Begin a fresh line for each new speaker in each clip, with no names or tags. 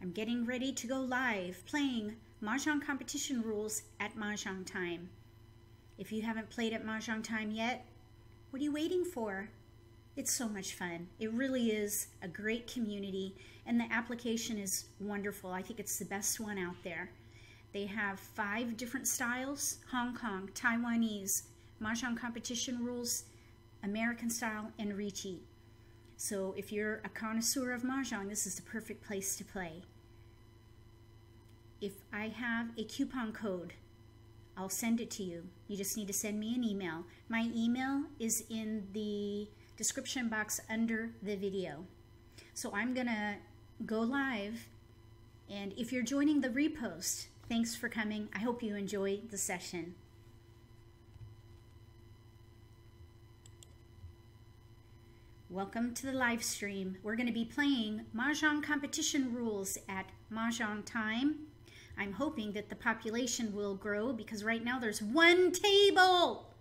I'm getting ready to go live playing Mahjong competition rules at Mahjong time. If you haven't played at Mahjong time yet, what are you waiting for? It's so much fun. It really is a great community and the application is wonderful. I think it's the best one out there. They have five different styles, Hong Kong, Taiwanese, Mahjong competition rules, American style, and Riichi. So if you're a connoisseur of Mahjong, this is the perfect place to play. If I have a coupon code, I'll send it to you. You just need to send me an email. My email is in the description box under the video. So I'm gonna go live and if you're joining the repost, thanks for coming. I hope you enjoy the session. Welcome to the live stream. We're going to be playing Mahjong competition rules at Mahjong time. I'm hoping that the population will grow because right now there's one table.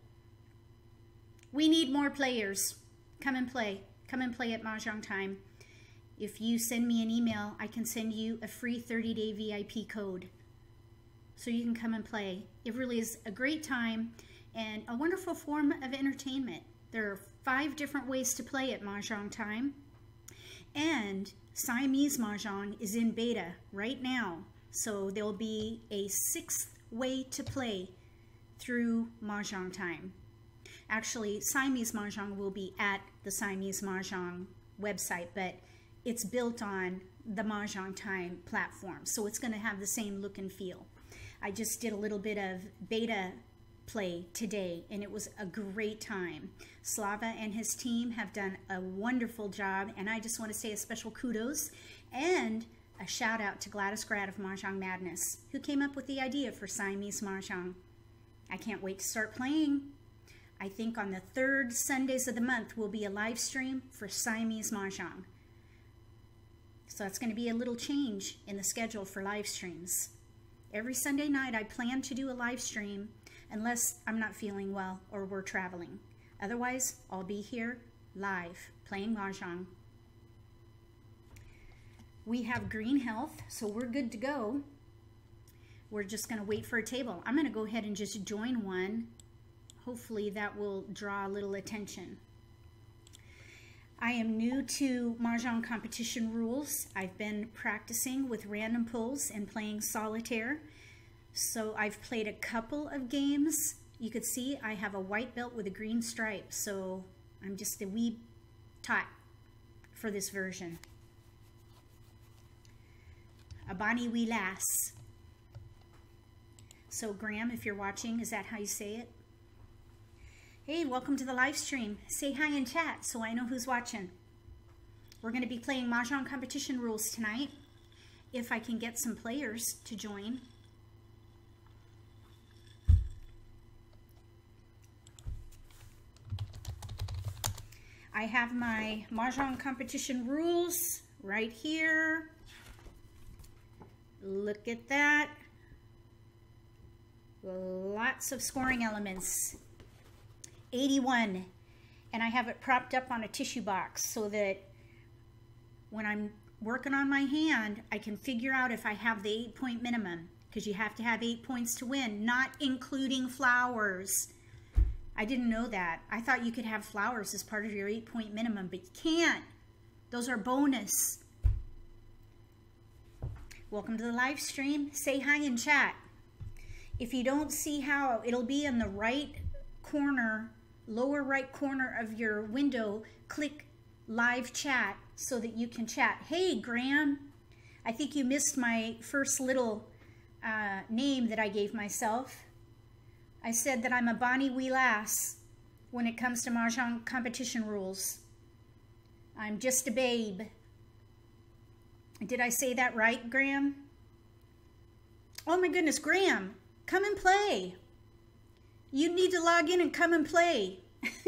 We need more players. Come and play. Come and play at Mahjong time. If you send me an email, I can send you a free 30-day VIP code so you can come and play. It really is a great time and a wonderful form of entertainment. There are five different ways to play at Mahjong time. And Siamese Mahjong is in beta right now. So there'll be a sixth way to play through Mahjong time. Actually, Siamese Mahjong will be at the Siamese Mahjong website, but it's built on the Mahjong time platform. So it's going to have the same look and feel. I just did a little bit of beta play today, and it was a great time. Slava and his team have done a wonderful job, and I just want to say a special kudos and a shout out to Gladys Grad of Mahjong Madness, who came up with the idea for Siamese Mahjong. I can't wait to start playing. I think on the third Sundays of the month will be a live stream for Siamese Mahjong. So that's going to be a little change in the schedule for live streams. Every Sunday night I plan to do a live stream unless I'm not feeling well or we're traveling. Otherwise, I'll be here live playing Mahjong. We have green health, so we're good to go. We're just going to wait for a table. I'm going to go ahead and just join one. Hopefully that will draw a little attention. I am new to Mahjong competition rules. I've been practicing with random pulls and playing solitaire. So I've played a couple of games. You could see I have a white belt with a green stripe, so I'm just a wee tot for this version. A bonnie wee lass. So Graham, if you're watching, is that how you say it? Hey, welcome to the live stream. Say hi in chat so I know who's watching. We're going to be playing Mahjong competition rules tonight. If I can get some players to join. I have my Mahjong competition rules right here. Look at that. Lots of scoring elements. 81. And I have it propped up on a tissue box so that when I'm working on my hand, I can figure out if I have the eight point minimum because you have to have eight points to win, not including flowers. I didn't know that. I thought you could have flowers as part of your eight point minimum, but you can't. Those are bonus. Welcome to the live stream. Say hi in chat. If you don't see how, it'll be in the right corner, lower right corner of your window. Click live chat so that you can chat. Hey, Graham. I think you missed my first little uh, name that I gave myself. I said that I'm a bonnie wee lass when it comes to Mahjong competition rules. I'm just a babe. Did I say that right, Graham? Oh my goodness, Graham, come and play. You need to log in and come and play.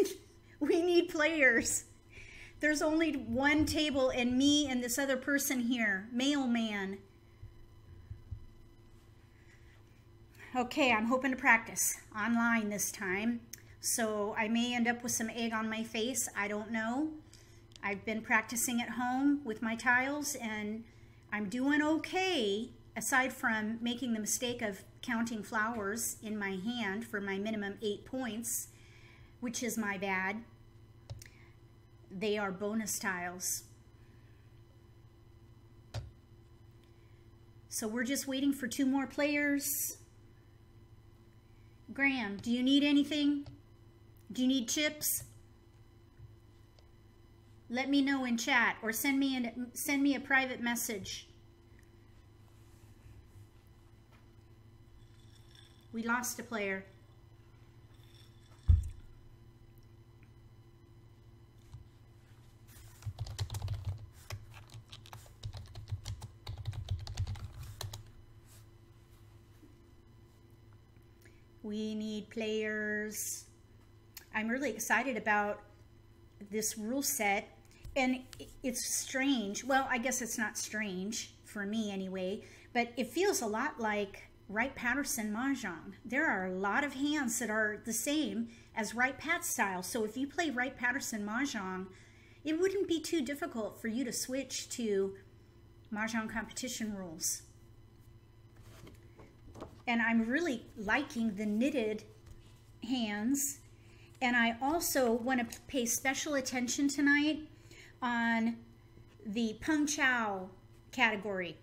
we need players. There's only one table and me and this other person here, mailman. Okay, I'm hoping to practice online this time. So I may end up with some egg on my face. I don't know. I've been practicing at home with my tiles and I'm doing okay, aside from making the mistake of counting flowers in my hand for my minimum eight points, which is my bad. They are bonus tiles. So we're just waiting for two more players. Graham, do you need anything? Do you need chips? Let me know in chat or send me an, send me a private message. We lost a player. We need players. I'm really excited about this rule set and it's strange. Well, I guess it's not strange for me anyway, but it feels a lot like Wright-Patterson Mahjong. There are a lot of hands that are the same as Wright-Pat style. So if you play Wright-Patterson Mahjong, it wouldn't be too difficult for you to switch to Mahjong competition rules. And I'm really liking the knitted hands. And I also want to pay special attention tonight on the Peng Chau category.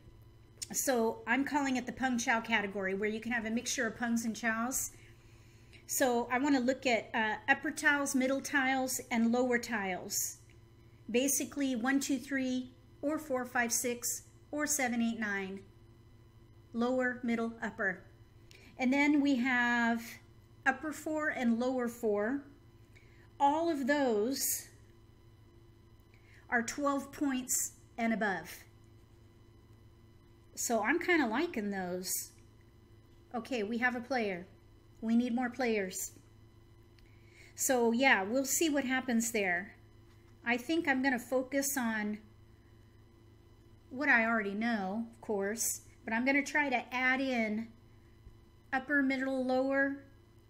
So I'm calling it the Peng Chau category where you can have a mixture of Pengs and Chows. So I want to look at uh, upper tiles, middle tiles, and lower tiles. Basically one, two, three, or four, five, six, or seven, eight, nine. Lower, middle, upper. And then we have upper four and lower four. All of those are 12 points and above. So I'm kind of liking those. Okay, we have a player. We need more players. So yeah, we'll see what happens there. I think I'm going to focus on what I already know, of course, but I'm going to try to add in upper, middle, lower,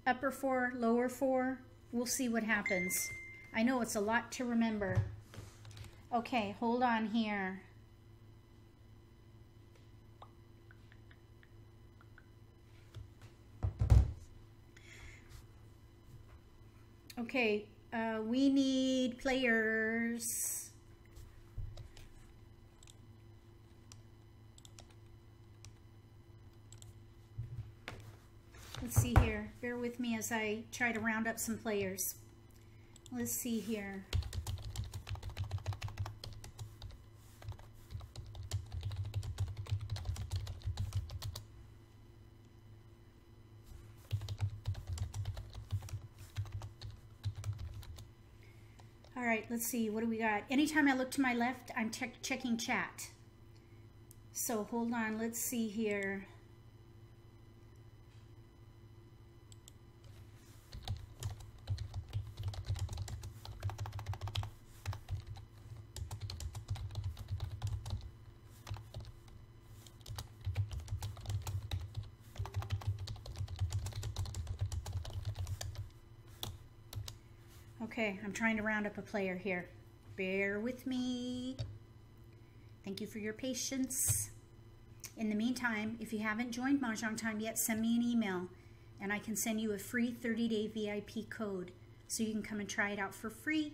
upper four, lower four. We'll see what happens. I know it's a lot to remember. Okay, hold on here. Okay, uh, we need players. Let's see here. Bear with me as I try to round up some players. Let's see here. All right, let's see. What do we got? Anytime I look to my left, I'm check checking chat. So hold on. Let's see here. Okay, I'm trying to round up a player here. Bear with me. Thank you for your patience. In the meantime, if you haven't joined Mahjong Time yet, send me an email and I can send you a free 30-day VIP code so you can come and try it out for free.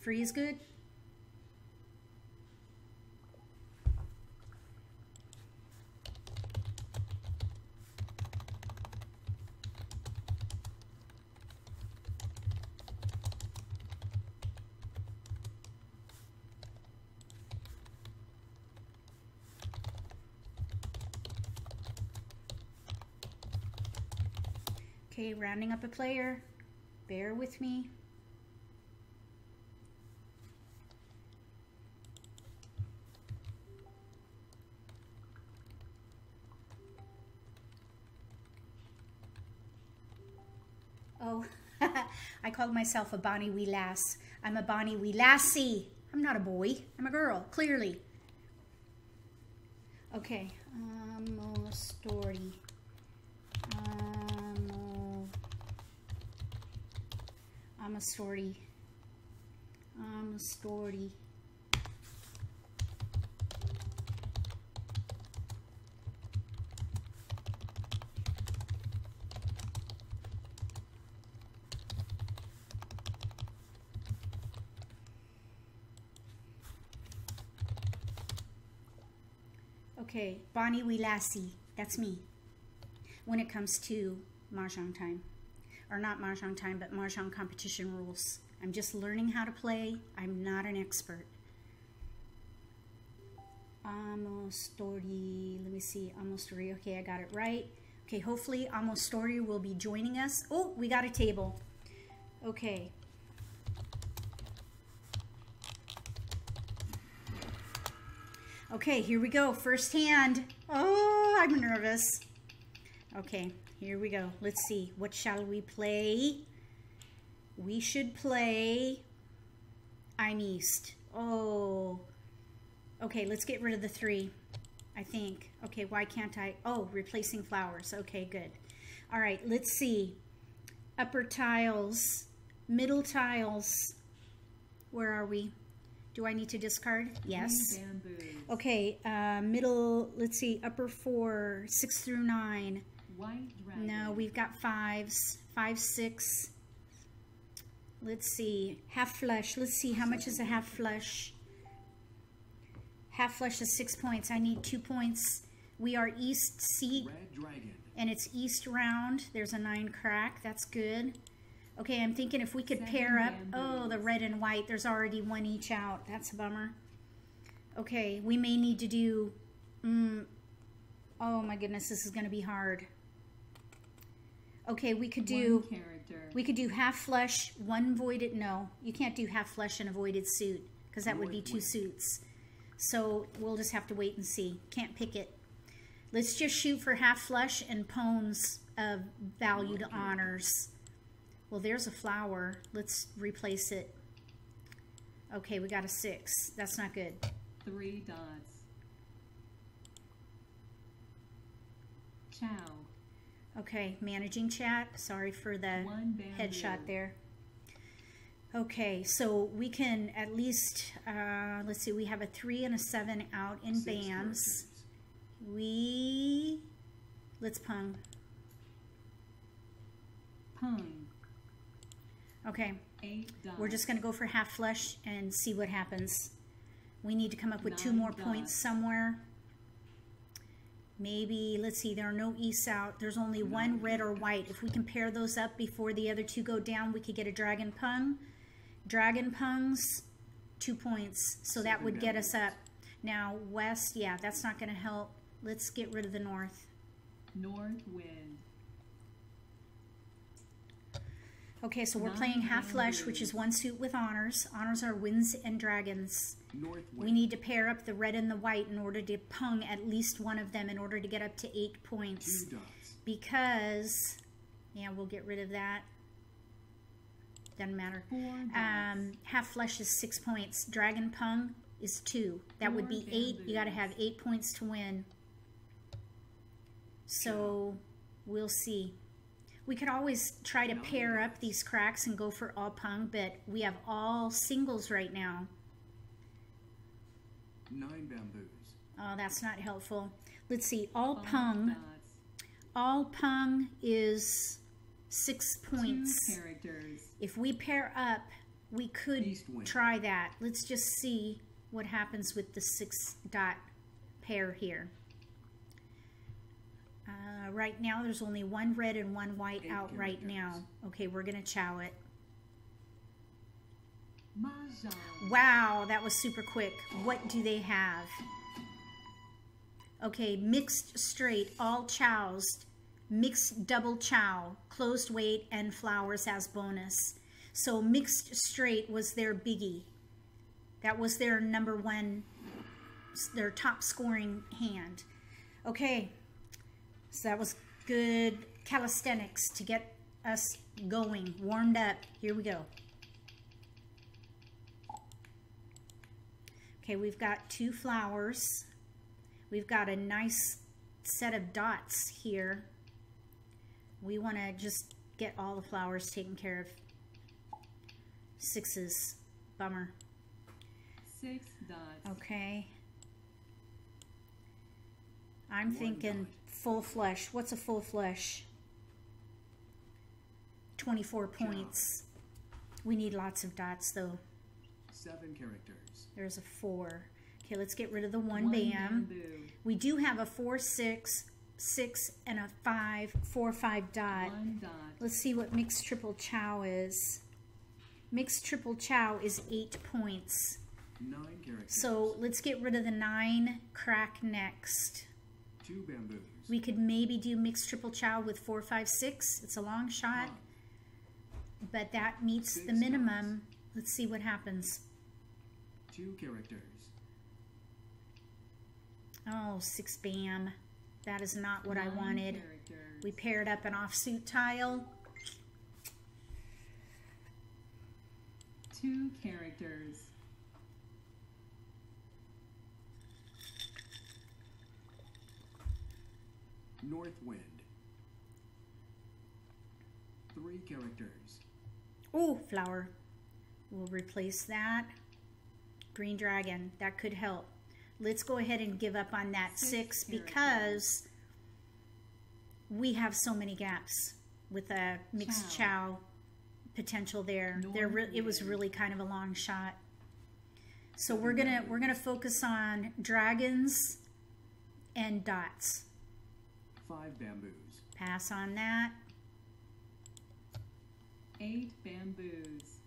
Free is good. Rounding up a player. Bear with me. Oh, I called myself a Bonnie Wee Lass. I'm a Bonnie Wee Lassie. I'm not a boy. I'm a girl, clearly. Okay, um, story. I'm a story. I'm a story. Okay, Bonnie Wilassi, that's me, when it comes to Mahjong time. Or not Mahjong time, but Mahjong competition rules. I'm just learning how to play. I'm not an expert. Amostori, let me see, Amostori, okay, I got it right. Okay, hopefully Amostori will be joining us. Oh, we got a table. Okay. Okay, here we go, first hand. Oh, I'm nervous. Okay, here we go. Let's see, what shall we play? We should play I'm East. Oh, Okay, let's get rid of the three, I think. Okay, why can't I? Oh, replacing flowers. Okay, good. All right, let's see. Upper tiles, middle tiles. Where are we? Do I need to discard? Yes. Okay, uh, middle, let's see, upper four, six through nine. No, we've got fives, five, six. Let's see, half flush. Let's see, how much is a half flush? Half flush is six points. I need two points. We are east seat. And it's east round. There's a nine crack. That's good. Okay, I'm thinking if we could Seven pair up. Oh, the red and white. There's already one each out. That's a bummer. Okay, we may need to do... Mm, oh my goodness, this is going to be hard. Okay, we could do... We could do half flush, one voided... No, you can't do half flush and a voided suit because that would be two suits. So we'll just have to wait and see. Can't pick it. Let's just shoot for half flush and pones of valued honors. Well, there's a flower. Let's replace it. Okay, we got a six. That's not good.
Three dots. Chow.
Okay, managing chat. Sorry for the headshot there. Okay, so we can at least, uh, let's see, we have a 3 and a 7 out in Six BAMs. We, let's pung.
Pung.
Okay. Eight. We're just going to go for half flush and see what happens. We need to come up with Nine two more dots. points somewhere. Maybe, let's see, there are no east out. There's only Nine one red or white. If we can pair those up before the other two go down, we could get a dragon pung. Dragon Pungs, two points. So that would get us up. Now, west, yeah, that's not going to help. Let's get rid of the north.
North wind.
Okay, so we're playing half flush, which is one suit with honors. Honors are winds and dragons. We need to pair up the red and the white in order to pung at least one of them in order to get up to eight points. Because, yeah, we'll get rid of that. Doesn't matter. Um, half flush is six points. Dragon Pung is two. That would be eight. You got to have eight points to win. So we'll see. We could always try to pair up these cracks and go for all pung, but we have all singles right now.
Nine bamboos.
Oh, that's not helpful. Let's see. All pung. All pung is six points.
Two characters.
If we pair up, we could try that. Let's just see what happens with the six dot pair here. Uh, right now, there's only one red and one white Eight out right now. Okay, we're going to chow it. Wow, that was super quick. What do they have? Okay, mixed straight, all chows mixed double chow, closed wait, and flowers as bonus. So mixed straight was their biggie. That was their number one, their top scoring hand. Okay, so that was good calisthenics to get us going, warmed up. Here we go. Okay, we've got two flowers. We've got a nice set of dots here we want to just get all the flowers taken care of. Sixes. Bummer.
Six dots.
Okay. I'm One thinking dot. full flush. What's a full flush? 24 points. We need lots of dots though.
Seven characters.
There's a four. Okay, let's get rid of the one, one bam. Bamboo. We do have a four, six, six, and a five, four, five dot.
Dot.
Let's see what mixed triple chow is. Mixed triple chow is eight points.
Nine characters.
So let's get rid of the nine crack next.
Two bamboos.
We could maybe do mixed triple chow with four, five, six. It's a long shot, but that meets the
Six
minimum. Let's see what happens.
Two characters.
Oh, six bam. That is not what I wanted.
Characters.
We paired up an offsuit tile.
Two characters.
North wind. Three characters.
Oh, flower. We'll replace that. Green dragon. That could help. Let's go ahead and give up on that
Six
six because we have so many gaps with a mixed
Chow.
chow potential there. There, re- it was really kind of a long shot. So we're gonna we're gonna focus on dragons and dots.
Five bamboos.
Pass on that.
Eight bamboos.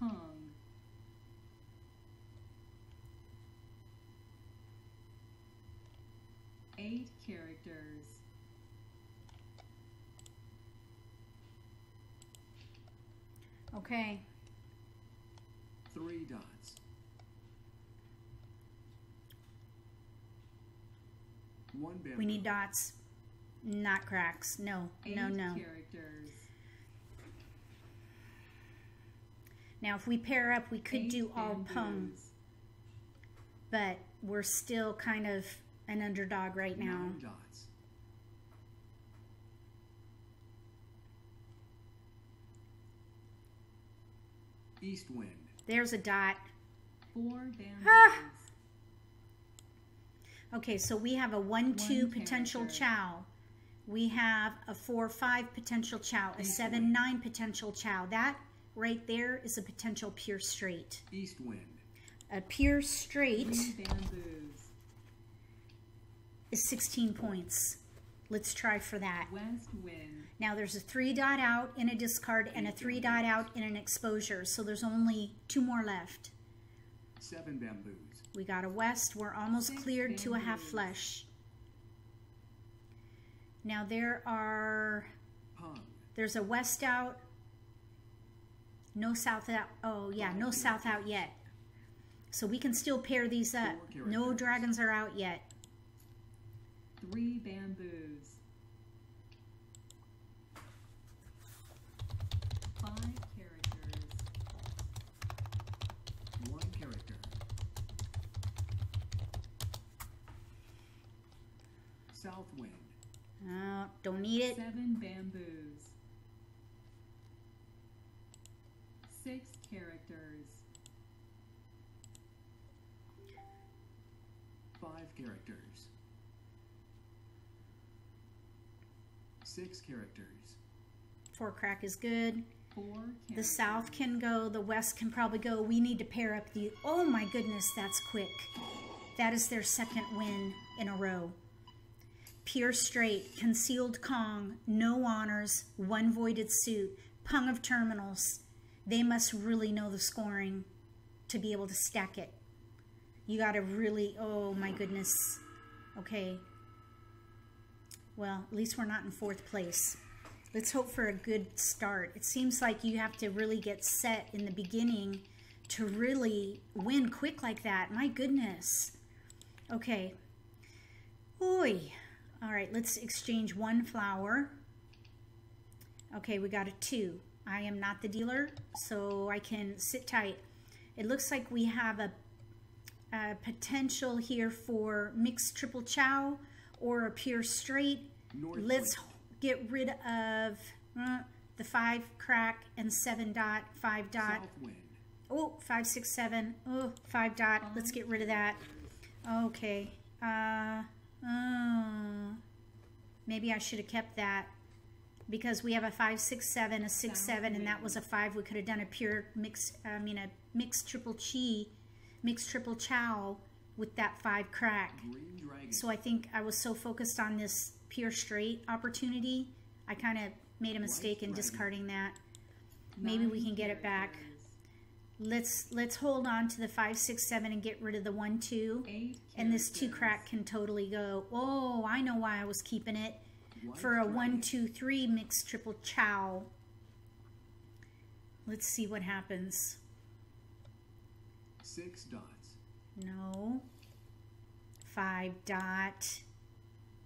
Kong. Eight characters.
Okay.
Three dots. One bamboo.
We need dots, not cracks. No,
Eight
no, no.
characters.
Now, if we pair up, we could
Eight
do all
bamboos.
but we're still kind of an underdog right now.
Dots. East wind.
There's a dot.
Four bamboos.
Ah! Okay, so we have a 1 2 potential
character.
chow. We have a 4 5 potential chow, a
East
7
wind.
9 potential chow. That right there is a potential pure straight.
East wind.
A pure straight is 16 points. Let's try for that.
West wind.
Now there's a three dot out in a discard and a three dot out in an exposure, so there's only two more left.
Seven bamboos.
We got a west, we're almost
Six
cleared to a half
bamboos.
flush. Now there are,
Pung.
there's a west out, no south out, oh yeah, no south out yet. So we can still pair these up. No dragons are out yet.
Three bamboos. Five characters.
One character. South wind.
Uh, don't need it.
Seven bamboos. Six characters.
Four crack is good.
Four.
The south can go, the west can probably go. We need to pair up the. Oh my goodness, that's quick. That is their second win in a row. Pure straight, concealed Kong, no honors, one voided suit, pung of terminals. They must really know the scoring to be able to stack it. You got to really. Oh my goodness. Okay. Well, at least we're not in fourth place. Let's hope for a good start. It seems like you have to really get set in the beginning to really win quick like that. My goodness. Okay. Oi. All right, let's exchange one flower. Okay, we got a two. I am not the dealer, so I can sit tight. It looks like we have a, a potential here for mixed triple chow or a pure straight.
North
Let's
wind.
get rid of uh, the five crack and seven dot, five dot.
South wind.
Oh, five, six, seven. Oh, five dot. Let's get rid of that. Okay. Uh, uh, maybe I should have kept that because we have a five, six, seven, a six, seven, and that was a five. We could have done a pure mix. I mean, a mixed triple chi mixed triple chow with that five crack. So I think I was so focused on this pure straight opportunity, I kind of made a mistake in discarding that. Maybe we can get it back. Let's let's hold on to the five, six, seven, and get rid of the one, two. And this two crack can totally go. Oh, I know why I was keeping it for a one, two, three mixed triple chow. Let's see what happens.
Six dots.
No. Five dot.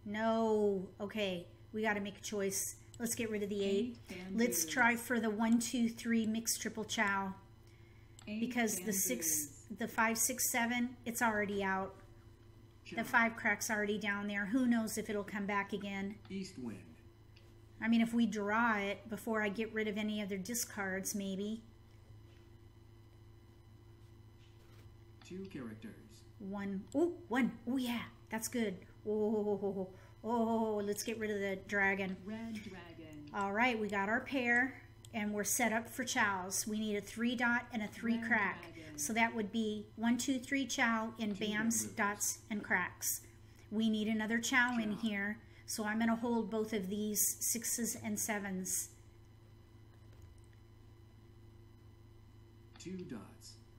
No. Okay, we got to make a choice. Let's get rid of the eight. Let's try for the one, two, three mixed triple chow
Eight
because the six, the five, six, seven, it's already out.
Chow.
The five crack's already down there. Who knows if it'll come back again?
East wind.
I mean, if we draw it before I get rid of any other discards, maybe.
Two characters.
One. Oh, one. Oh, yeah. That's good. Oh, oh, let's get rid of the dragon.
Red dragon.
All right, we got our pair, and we're set up for chows. We need a three dot and a three
Red
crack.
dragon.
So that would be one, two, three chow in
Two
bams, dots, and cracks. We need another chow in here, so I'm going to hold both of these sixes and sevens.
Two dots.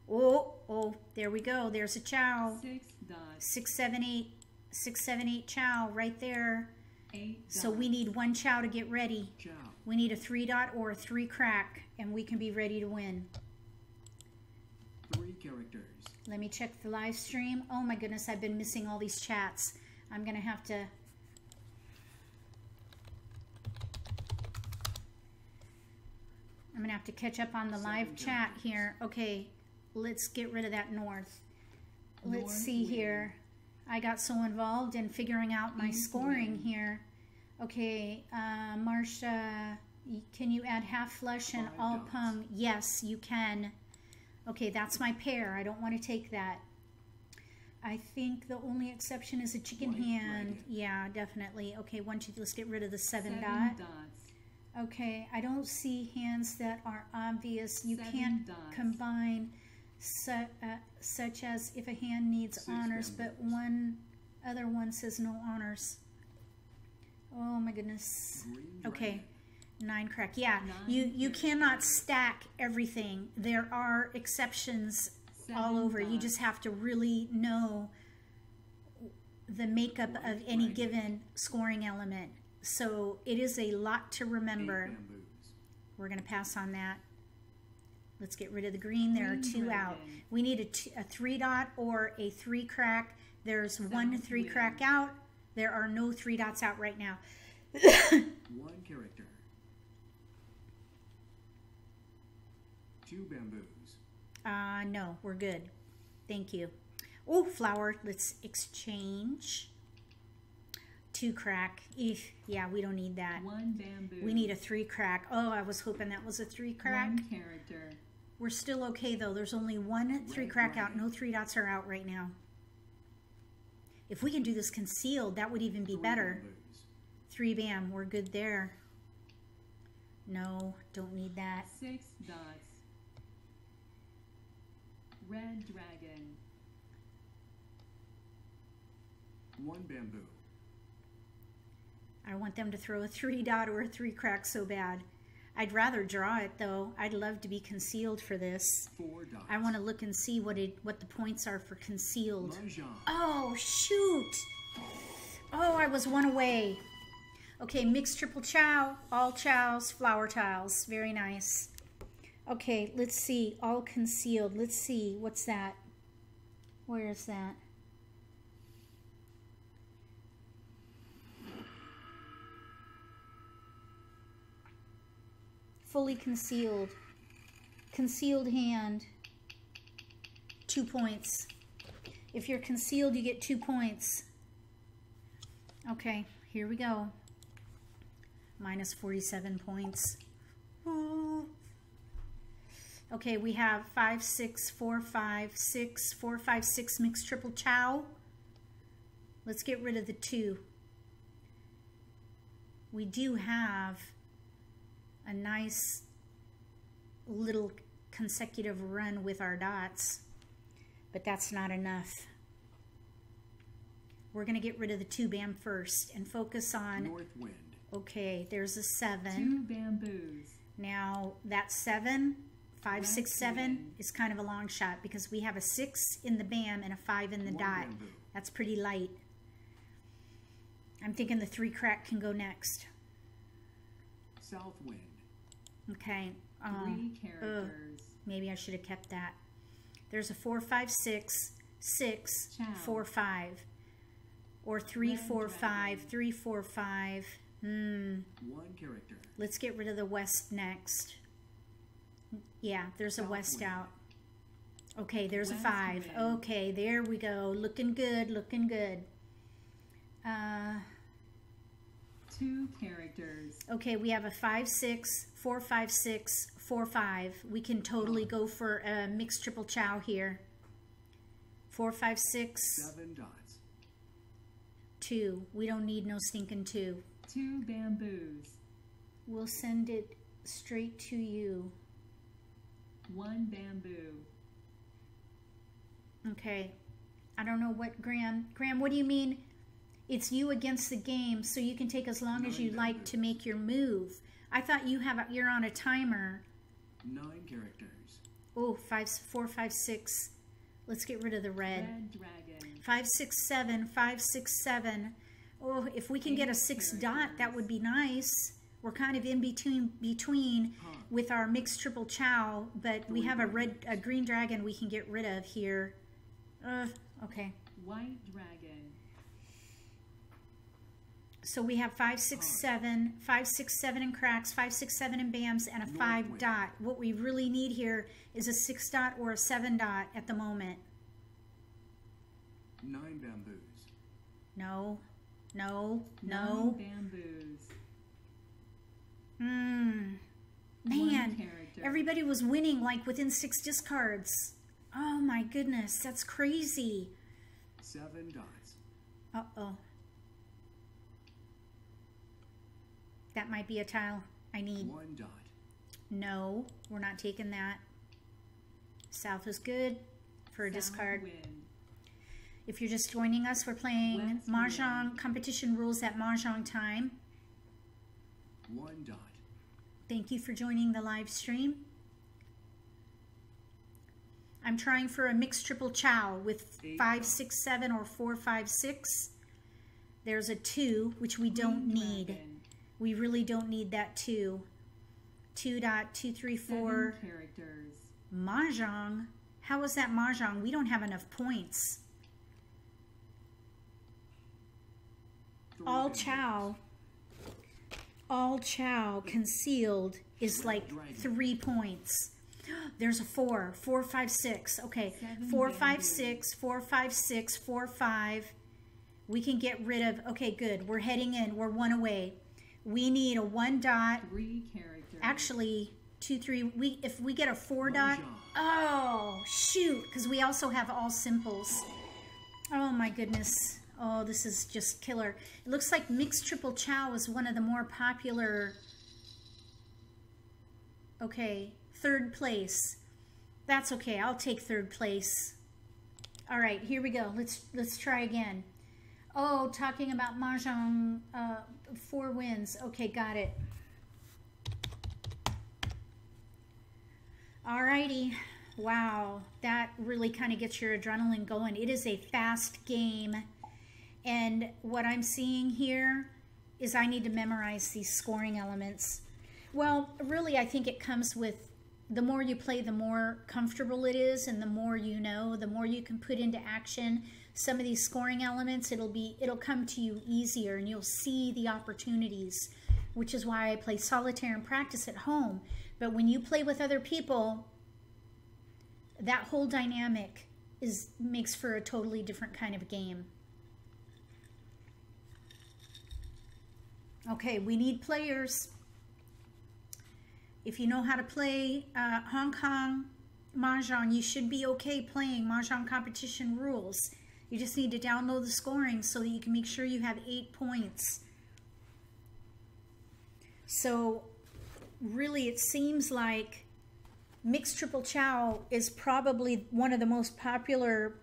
Oh, oh, there we go. There's a chow.
Six dots.
Six, seven, eight, six, seven, eight chow right there.
Eight.
So we need one chow to get ready.
Chow.
We need a three dot or a three crack, and we can be ready to win.
Three characters.
Let me check the live stream. Oh my goodness, I've been missing all these chats. I'm gonna have to. I'm gonna have to catch up on the live
Seven
chat
characters.
here. Okay, let's get rid of that north. Let's see here. I got so involved in figuring out my scoring here. Okay, uh, Marcia, can you add half flush and
Five
all
dots.
pung? Yes, you can. Okay, that's my pair. I don't want to take that. I think the only exception is a chicken
White
hand. Yeah, definitely. Okay, one, two, let's get rid of the seven,
Seven
dot.
dots.
Okay, I don't see hands that are obvious. You
Seven
can't
dots.
combine su- uh, such as if a hand needs
Six
honors, but one other one says no honors. Oh my goodness. Okay. Nine crack. Yeah,
Nine
you you cannot stack everything. There are exceptions all
Seven
over. You just have to really know the makeup of any given scoring element. So it is a lot to remember. We're going to pass on that. Let's get rid of the green. There are two out.
dragon.
We need a, t- a three dot or a three crack. There's one three
wind.
crack out. There are no three dots out right now.
One character. Two bamboos.
Uh, no, we're good. Thank you. Oh, flower. Let's exchange. Two crack. Eef. Yeah, we don't need that.
One bamboo.
We need a three crack. Oh, I was hoping that was a three crack.
One character.
We're still okay though. There's only one three crack out. No three dots are out right now. If we can do this concealed, that would even be better. Three bam. We're good there. No, don't need that.
Six dots. Red dragon.
One bamboo.
I want them to throw a three dot or a three crack so bad. I'd rather draw it though. I'd love to be concealed for this.
Four dots.
I want to look and see what it what the points are for concealed.
Mahjong.
Oh shoot! Oh, I was one away. Okay, mixed triple chow, all chows, flower tiles. Very nice. Okay, let's see. All concealed. Let's see. What's that? Where is that? Fully concealed. Concealed hand. Two points. If you're concealed, you get two points. Okay, here we go. Minus 47 points. Okay, we have five, six, four, five, six, four, five, six mixed triple chow. Let's get rid of the two. We do have a nice little consecutive run with our dots. but that's not enough. We're going to get rid of the two bam first and focus on,
North wind.
okay, there's a seven.
Two bamboos.
Now that seven, five, six,
West
seven
wind.
is kind of a long shot because we have a six in the bam and a five in the
One
dot.
bamboo.
That's pretty light. I'm thinking the three crack can go next.
South wind.
Okay.
Three
Um,
characters.
maybe I should have kept that. There's a four, five, six, six, four, five, or three,
Red
four,
dragon.
three, four, five. Hmm.
One character.
Let's get rid of the west next. Yeah, there's a
South
west out. Okay, there's a five. Okay, there we go. Looking good, looking good. Uh,
Two characters.
okay, we have a five, six, four, five, six, four, five. We can totally go for a mixed triple chow here. Four, five, six,
Seven dots.
two. We don't need no stinking two.
Two bamboos.
We'll send it straight to you.
One bamboo.
Okay. I don't know what Graham. Graham, what do you mean? It's you against the game, so you can take as long as you
Nine
like to make your move. I thought you have a, you're on a timer.
Nine characters.
Oh, five, four, five, six. Let's get rid of the red.
Red dragon.
Five, six, seven, five, six, seven. Oh, if we can get a
Eight
six dot, that would be nice. We're kind of in between between
Huh.
with our mixed triple chow, but we
Three
have a red, a green dragon we can get rid of here. Uh, okay.
White dragon.
So we have five, six,
Huh.
seven, five, six, seven in cracks, five, six, seven in bams, and a
North
five
wind.
dot. What we really need here is a six dot or a seven dot at the moment.
Nine bamboos.
No, no, no.
Nine
no.
bamboos.
Hmm. Man, everybody was winning like within six discards. Oh my goodness, that's crazy.
Seven dots.
Uh oh. That might be a tile I need.
One dot.
No, we're not taking that. South is good for a
South
discard.
wind.
If you're just joining us, we're playing
West
Mahjong competition rules at Mahjong time.
One dot.
Thank you for joining the live stream. I'm trying for a mixed triple chow with
Eight
five,
dots.
six, seven, or four, five, six. There's a two, which we don't
Green
need.
dragon.
We really don't need that two. Two dot two three
Seven
four.
characters.
Mahjong? How is that Mahjong? We don't have enough points.
Three
All chow. All chow concealed is like three points. There's a four. Four, five, six. Okay.
Seven
Four, five, six. Four, five, six. Four, five. We can get rid of. Okay, good. We're heading in. We're one away. We need a one dot.
Three characters.
Actually, two, three. We if we get a four dot. Oh shoot! Because we also have all simples. Oh my goodness. Oh, this is just killer. It looks like mixed triple chow is one of the more popular. Okay, third place. That's okay. I'll take third place. All right, here we go. Let's let's try again. Oh, talking about mahjong, uh, four wins. Okay, got it. Alrighty. Wow, that really kind of gets your adrenaline going. It is a fast game. And what I'm seeing here is I need to memorize these scoring elements. Well, really, I think it comes with the more you play, the more comfortable it is, and the more you know, the more you can put into action some of these scoring elements. It'll be it'll come to you easier, and you'll see the opportunities, which is why I play solitaire and practice at home. But when you play with other people, that whole dynamic is makes for a totally different kind of game. Okay, we need players. If you know how to play uh, Hong Kong Mahjong, you should be okay playing Mahjong competition rules. You just need to download the scoring so that you can make sure you have eight points. So, really, it seems like mixed triple chow is probably one of the most popular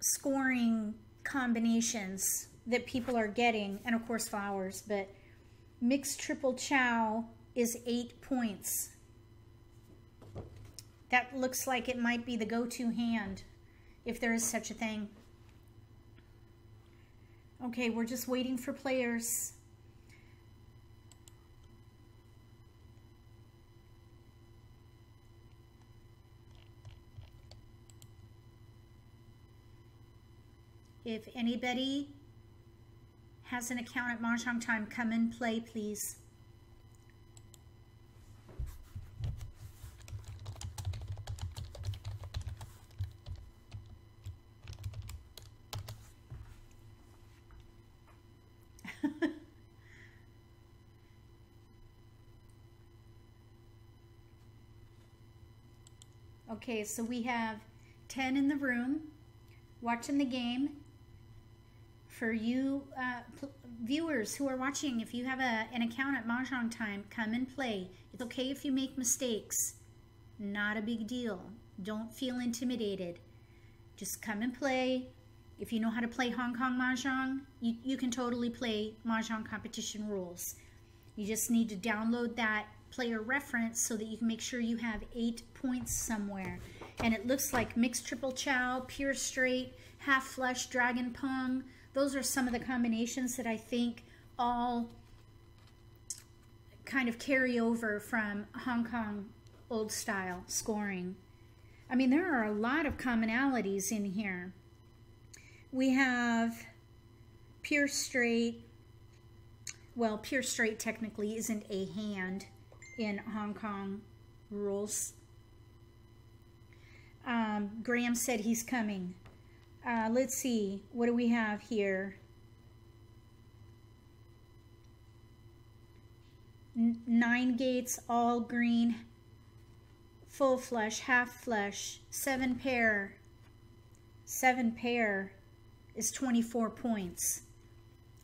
scoring combinations that people are getting, and of course flowers, but mixed triple chow is eight points. That looks like it might be the go-to hand, if there is such a thing. Okay, we're just waiting for players. If anybody has an account at Mahjong Time, come and play, please. Okay, so we have 10 in the room watching the game for you uh, viewers who are watching, if you have a, an account at Mahjong Time, come and play. It's okay if you make mistakes. Not a big deal. Don't feel intimidated. Just come and play. If you know how to play Hong Kong Mahjong, you, you can totally play Mahjong competition rules. You just need to download that player reference so that you can make sure you have eight points somewhere. And it looks like mixed triple chow, pure straight, half flush, dragon pung, those are some of the combinations that I think all kind of carry over from Hong Kong old style scoring. I mean, there are a lot of commonalities in here. We have pure straight. Well, pure straight technically isn't a hand in Hong Kong rules. Um, Graham said he's coming. Uh, let's see, what do we have here? N nine gates, all green, full flush, half flush, seven pair. Seven pair is 24 points.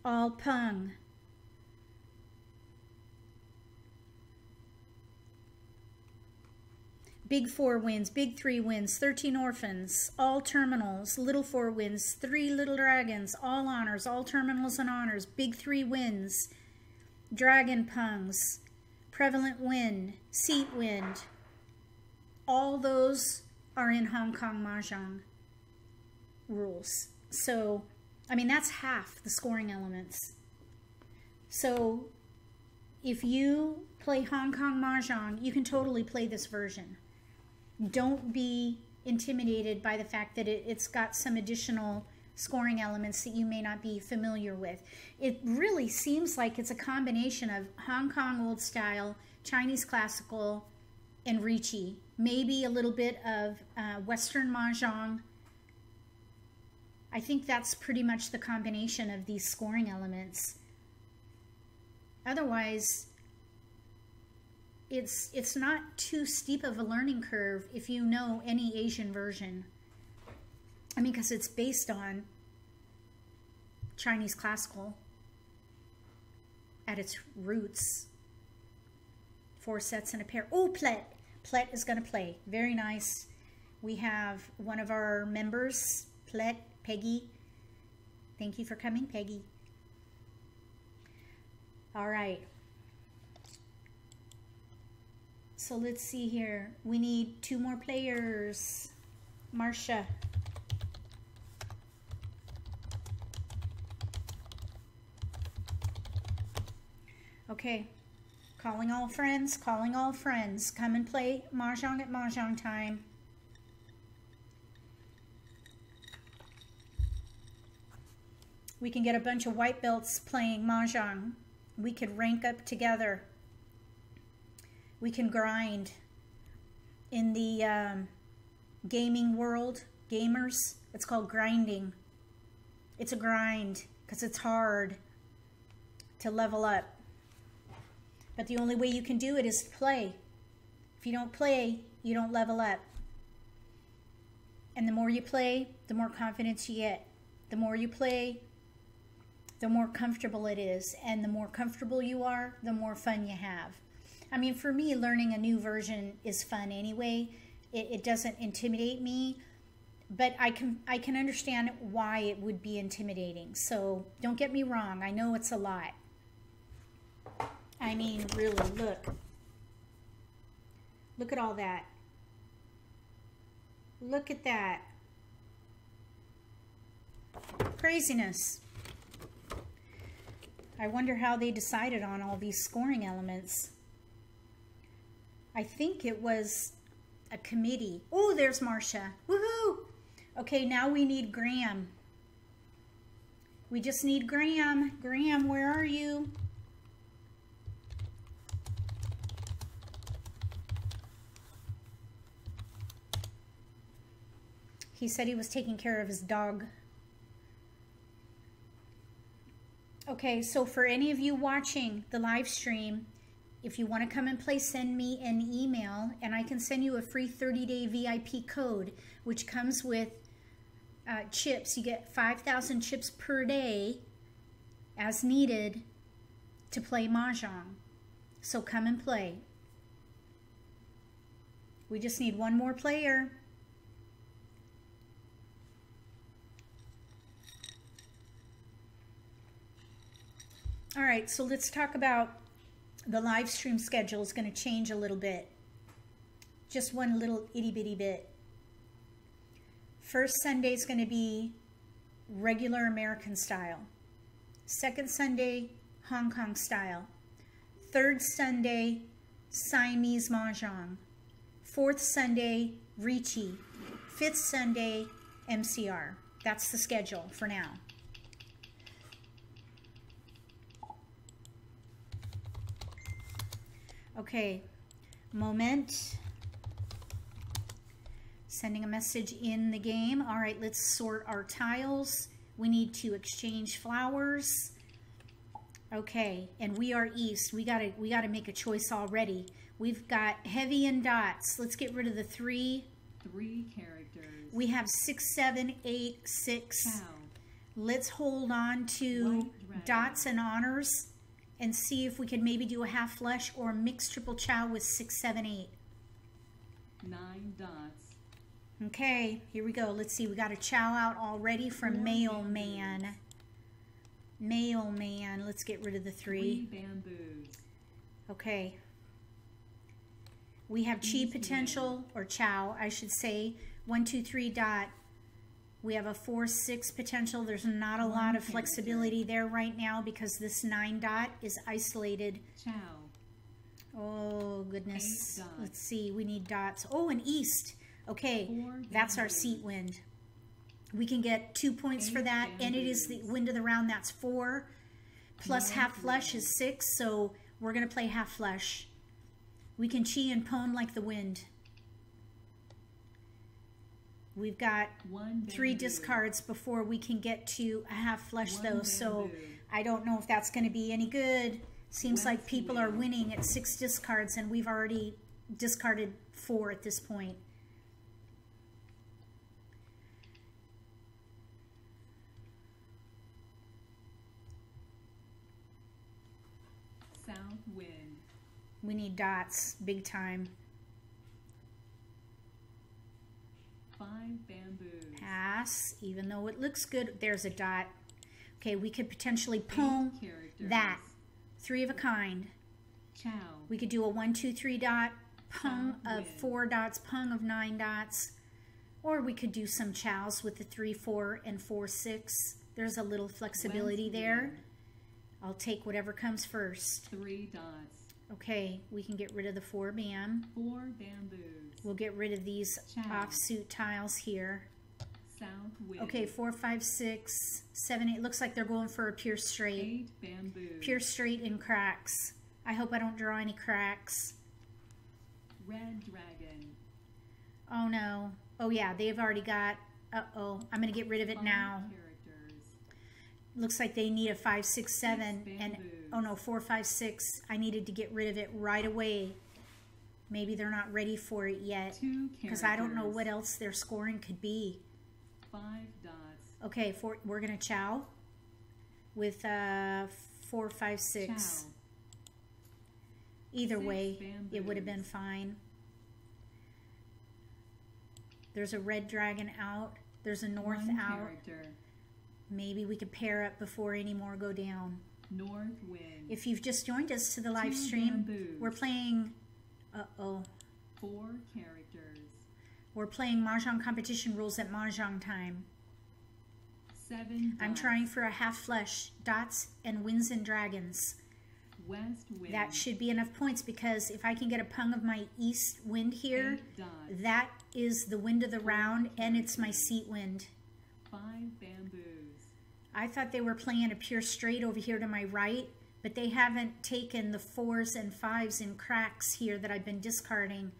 All pung. Big four wins, big three wins, 13 orphans, all terminals, little four wins, three little dragons, all honors, all terminals and honors, big three wins, dragon pungs, prevalent wind, seat wind. All those are in Hong Kong Mahjong rules. So, I mean, that's half the scoring elements. So, if you play Hong Kong Mahjong, you can totally play this version don't be intimidated by the fact that it, has got some additional scoring elements that you may not be familiar with. It really seems like it's a combination of Hong Kong old style, Chinese classical, and Riichi. Maybe a little bit of uh, Western Mahjong. I think that's pretty much the combination of these scoring elements. Otherwise, it's it's not too steep of a learning curve if you know any Asian version. I mean, because it's based on Chinese classical at its roots. Four sets and a pair. Oh, Plet. Plet is going to play. Very nice. We have one of our members, Plet, Peggy. Thank you for coming, Peggy. All right. So let's see here. We need two more players. Marcia. Okay. Calling all friends, calling all friends. Come and play Mahjong at Mahjong time. We can get a bunch of white belts playing Mahjong. We could rank up together we can grind. In the um, gaming world, gamers, it's called grinding. It's a grind because it's hard to level up. But the only way you can do it is play. If you don't play, you don't level up. And the more you play, the more confidence you get. The more you play, the more comfortable it is. And the more comfortable you are, the more fun you have. I mean, for me, learning a new version is fun anyway. It, it doesn't intimidate me, but I can I can understand why it would be intimidating. So don't get me wrong. I know it's a lot. I mean, really, look. Look at all that. Look at that. Craziness. I wonder how they decided on all these scoring elements. I think it was a committee. Oh, there's Marcia. Woohoo! Okay, now we need Graham. We just need Graham. Graham, where are you? He said he was taking care of his dog. Okay, so for any of you watching the live stream, if you want to come and play, send me an email and I can send you a free 30-day VIP code, which comes with uh, chips. You get 5,000 chips per day as needed to play Mahjong. So come and play. We just need one more player. All right, so let's talk about the live stream schedule is going to change a little bit. Just one little itty bitty bit. First Sunday is going to be regular American style. Second Sunday, Hong Kong style. Third Sunday, Siamese Mahjong. Fourth Sunday, Riichi. Fifth Sunday, MCR. That's the schedule for now. Okay, moment. Sending a message in the game. All right, let's sort our tiles. We need to exchange flowers. Okay, and we are east. We gotta we gotta make a choice already. We've got heavy and dots. Let's get rid of the three.
Three characters.
We have six, seven, eight, six.
Cow.
Let's hold on to dots and honors and see if we can maybe do a half flush or mix triple chow with six, seven, eight.
Nine dots.
Okay, here we go. Let's see. We got a chow out already from Mailman. Mailman. Let's get rid of the
Three
three.
bamboos.
Okay. We have chi potential, or chow, I should say. One, two, three dot. We have a four, six potential. There's not a lot of flexibility there right now because this nine dot is isolated.
Chow.
Oh, goodness. Let's see. We need dots. Oh, an east. Okay, that's our seat wind. We can get two points for that, and it is the wind of the round. That's four. Plus half flush is six, so we're going to play half flush. We can chi and pon like the wind. We've got
One
three discards before we can get to a half flush, though, so. I don't know if that's going to be any good. Seems like people are winning at six discards, and we've already discarded four at this point.
South wind.
We need dots, big time.
Five bamboos.
Pass, even though it looks good. There's a dot. Okay, we could potentially poem that. Three of a kind.
Chow.
We could do a one, two, three dot, pung of four dots, pung of nine dots. Or we could do some chows with the three, four, and four, six. There's a little flexibility
West
there. I'll take whatever comes first.
Three dots.
Okay, we can get rid of the four bam.
Four bamboos.
We'll get rid of these
Chow.
offsuit tiles here.
South wind.
Okay, four, five, six, seven, eight. Looks like they're going for a pure straight.
Eight bamboos.
Pure straight in cracks. I hope I don't draw any cracks.
Red dragon.
Oh no. Oh yeah, they've already got. Uh oh. I'm gonna get rid of it
Five
now.
characters.
Looks like they need a five, six, seven, and oh no, four, five, six. I needed to get rid of it right away. Maybe they're not ready for it yet because I don't know what else their scoring could be.
Five dots.
Okay, four, we're gonna chow with uh four, five, six.
Chow.
Either
Six
way, it would have been fine. There's a red dragon out. There's a north
One
out.
character.
Maybe we could pair up before any more go down.
North wind.
If you've just joined us to the live
Two
stream,
bamboos.
we're playing. Uh oh.
Four characters.
We're playing Mahjong competition rules at Mahjong time.
Seven
I'm trying for a half flush, dots, and winds and dragons.
West wind.
That should be enough points because if I can get a pung of my east wind here, that is the wind of the round and it's my seat wind.
Five bamboos.
I thought they were playing a pure straight over here to my right, but they haven't taken the fours and fives in cracks here that I've been discarding.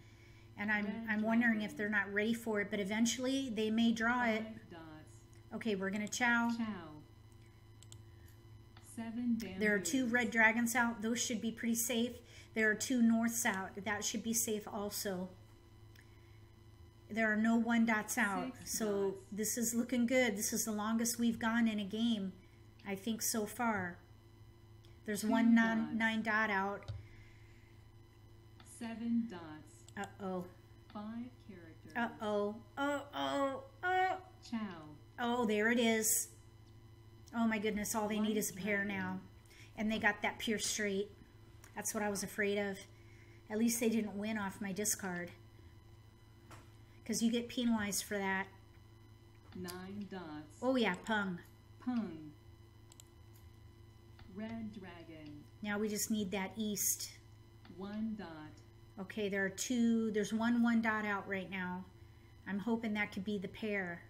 And I'm,
Red
I'm wondering if they're not ready for it, but eventually they may draw it.
dots.
Okay, we're going to chow.
Chow. Seven.
There are two red dragons out. Those should be pretty safe. There are two norths out. That should be safe also. There are no one dots out.
Six
so
dots.
this is looking good. This is the longest we've gone in a game, I think, so far. There's
Two
one non, nine dot out.
Seven dots.
Uh-oh.
Five characters.
Uh-oh. Oh, oh, oh.
Chow.
Oh, there it is. Oh my goodness, all they need is a pair now. And they got that pure straight. That's what I was afraid of. At least they didn't win off my discard. Because you get penalized for that.
Nine dots.
Oh yeah, pung.
Pung. Red dragon.
Now we just need that east.
One dot.
Okay, there are two, there's one one dot out right now. I'm hoping that could be the pair.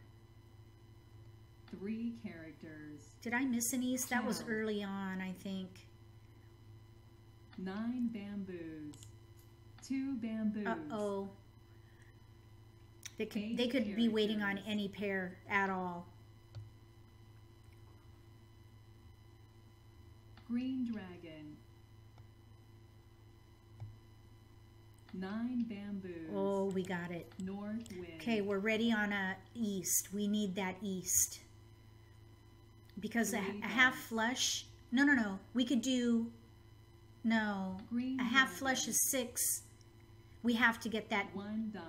Three characters.
Did I miss an east? That was early on, I think.
Nine bamboos. Two bamboos.
Uh-oh. They could, they could be waiting on any pair at all.
Green dragon. Nine bamboos.
Oh, we got it.
North wind.
Okay, we're ready on a east. We need that east. Because a, a half flush. No, no, no. We could do. No.
Green
A half
dragon.
flush is six. We have to get that.
One dot.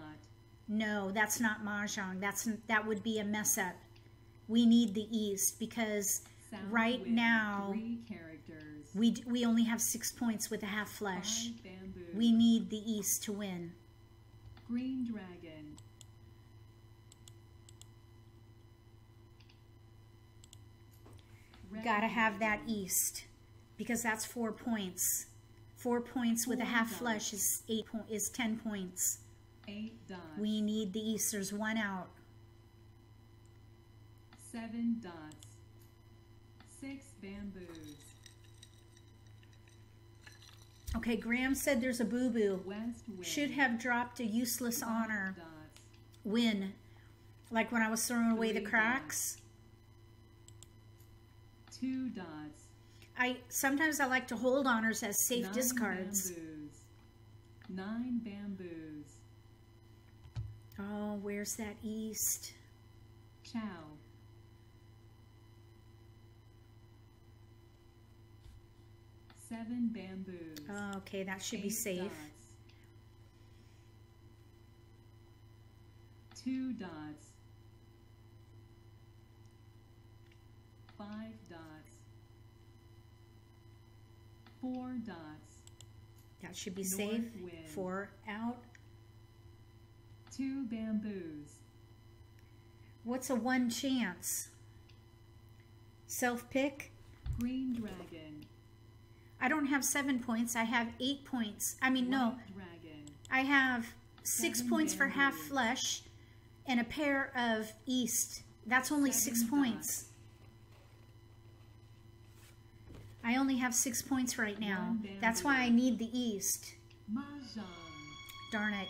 No, that's not mahjong. That's that would be a mess up. We need the east because
South
right now
characters.
we d- we only have six points with a half flush. We need the east to win.
Green dragon. Red
Gotta have that east because that's four points. Four points with a half flush is eight po- is ten points.
Eight dots.
We need the east. There's one out.
Seven dots. Six bamboos.
Okay, Graham said there's a boo boo. Should have dropped a useless honor
Dots.
win, like when I was throwing away the
Three
cracks.
Two dots.
I sometimes I like to hold honors as safe
Nine
discards.
Bamboos. Nine bamboos.
Oh, where's that east?
Chow. Seven bamboos.
Oh, okay, that should be safe.
dots. Two dots. Five dots. Four dots.
That should be
North
safe.
wind.
Four out.
Two bamboos.
What's a one chance? Self pick?
Green dragon.
I don't have seven points. I have eight points. I mean, no,
dragon.
I have six
Seven
points for half flush and a pair of east. That's only six
Seven
points. I only have six points right now. That's why I need the east.
Mahjong.
Darn it.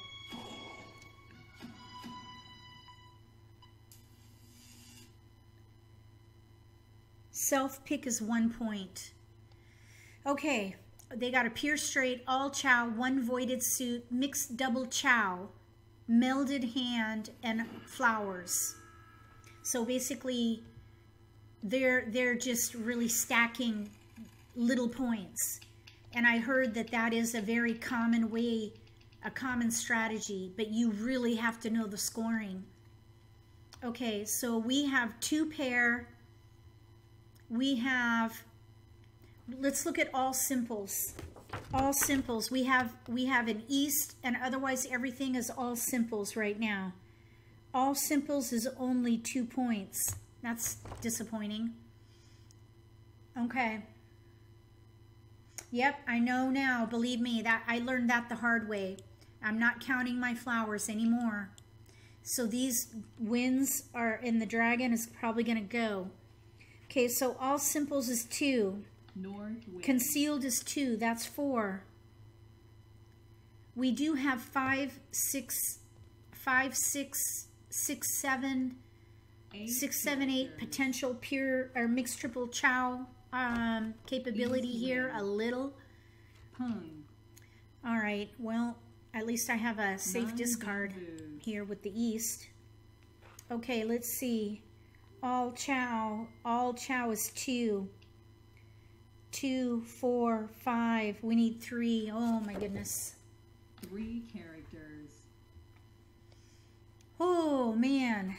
Self pick is one point. Okay, they got a pure straight, all chow, one voided suit, mixed double chow, melded hand, and flowers. So basically, they're they're just really stacking little points, and I heard that that is a very common way, a common strategy, but you really have to know the scoring. Okay, so we have two pair. We have, let's look at all simples. All simples. We have we have an east and otherwise everything is all simples right now. All simples is only two points. That's disappointing. Okay. Yep, I know now. Believe me, that I learned that the hard way. I'm not counting my flowers anymore. So these wins are in the dragon is probably going to go. Okay, so all simples is 2.
North.
Concealed is 2. That's 4. We do have five, six, five, six, six, seven,
Eight
six, seven, eight potential pure or mixed triple chow um, capability
Easy
here a little.
Pung.
All right, well, at least I have a safe discard here with the east. Okay, let's see. All chow, all chow is two. Two, four, five. We need three. Oh my goodness.
Three characters.
Oh man,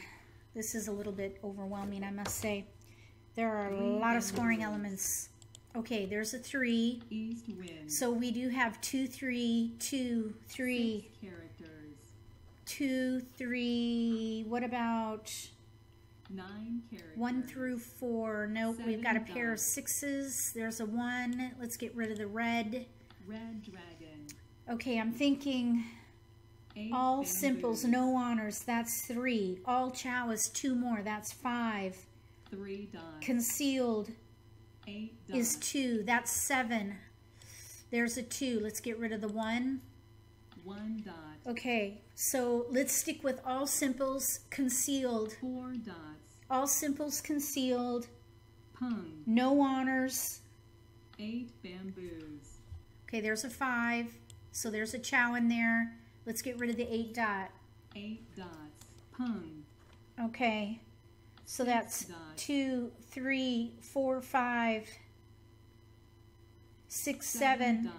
this is a little bit overwhelming, I must say. There are a lot of scoring elements. Okay, there's a three.
East wind.
So we do have two, three, two, three,
Six characters.
two, three. What about
Nine characters.
one through four? Nope, we've got a
Seven
pair of sixes. There's a one. Let's get rid of the red.
Red dragon.
Okay, I'm thinking
Eight
all simples, no honors. That's three. All chow is two more. That's five.
Three dots.
Concealed
Eight dots.
is two. That's seven. There's a two. Let's get rid of the one.
One dot.
Okay, so let's stick with all simples concealed.
Four dots.
All simples concealed.
Pung.
No honors.
Eight bamboos.
Okay, there's a five. So there's a chow in there. Let's get rid of the eight dot.
Eight dots. Pung.
Okay. So that's
dots.
two, three, four, five, six, seven.
dots.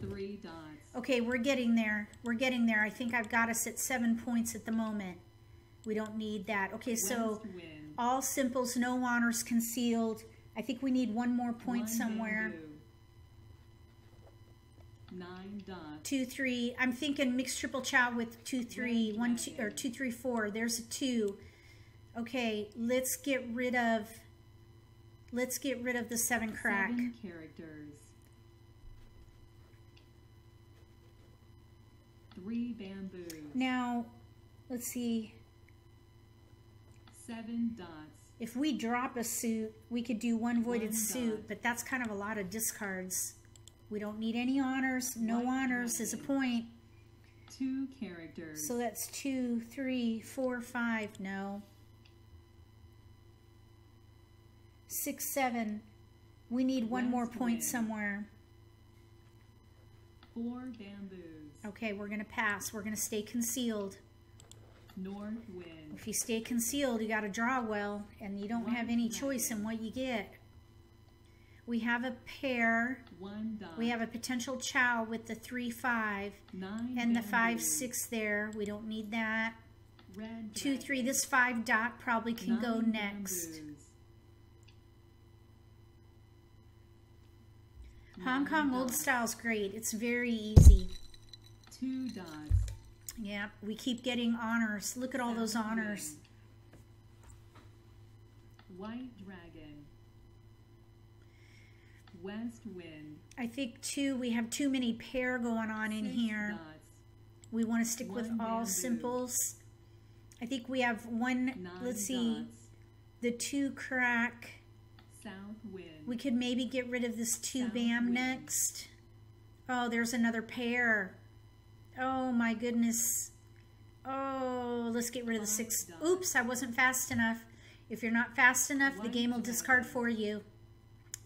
Three dots.
Okay, we're getting there. We're getting there. I think I've got us at seven points at the moment. We don't need that. Okay, so all simples, no honors concealed. I think we need one more point
One
somewhere.
bamboo. Nine dots.
Two, three. I'm thinking mixed triple chow with two, three, one, two, or two, three, four. There's a two. Okay, let's get rid of. Let's get rid of the seven crack.
Seven characters. Three bamboos.
Now, let's see.
Seven dots.
If we drop a suit, we could do one voided
One
suit,
dot.
but that's kind of a lot of discards. We don't need any honors. No
White
honors is a point.
Two characters.
So that's two, three, four, five. No. Six, seven. We need one more point
wind.
somewhere.
Four bamboos.
Okay, we're going to pass. We're going to stay concealed.
North wind.
If you stay concealed, you got to draw well, and you don't have any choice in what you get. We have a pair.
One dot.
We have a potential chow with the 3 5 and the 5
bamboos.
6 there. We don't need that.
Red
2 3. This 5 dot probably can go next.
bamboos.
Hong
Nine
Kong old
dots.
style's great. It's very easy.
Two dots.
Yeah, we keep getting honors. Look at all those honors.
White dragon. West wind.
I think too we have too many pair going on in
Six
here.
Dots.
We want to stick with all
bamboo.
simples. I think we have one.
Nine
let's see,
dots.
the two crack.
South wind.
We could maybe get rid of this two
South
bam
wind.
next. Oh, there's another pair. Oh my goodness. Oh, let's get rid of the six. Oops, I wasn't fast enough. If you're not fast enough, the game will discard for you.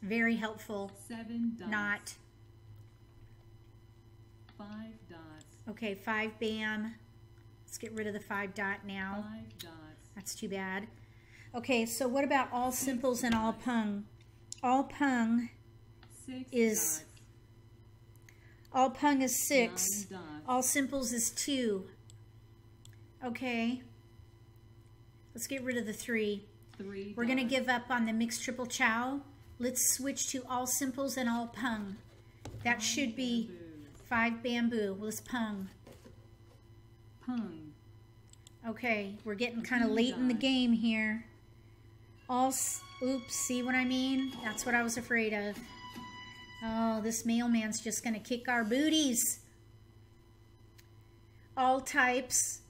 Very helpful.
Seven dots.
Not.
Five dots.
Okay, five bam. Let's get rid of the five dot now.
Five dots.
That's too bad. Okay, so what about all simples and all pung? All pung
Six
Is
dots.
all pung is six.
Nine.
All simples is two. Okay. Let's get rid of the three.
Three
We're going to give up on the mixed triple chow. Let's switch to all simples and all pung. That
Five
should be
bamboos.
five bamboo. Let's pung.
Pung.
Okay, we're getting kind of late in the game here. All, oops, see what I mean? That's what I was afraid of. Oh, this mailman's just going to kick our booties. All types.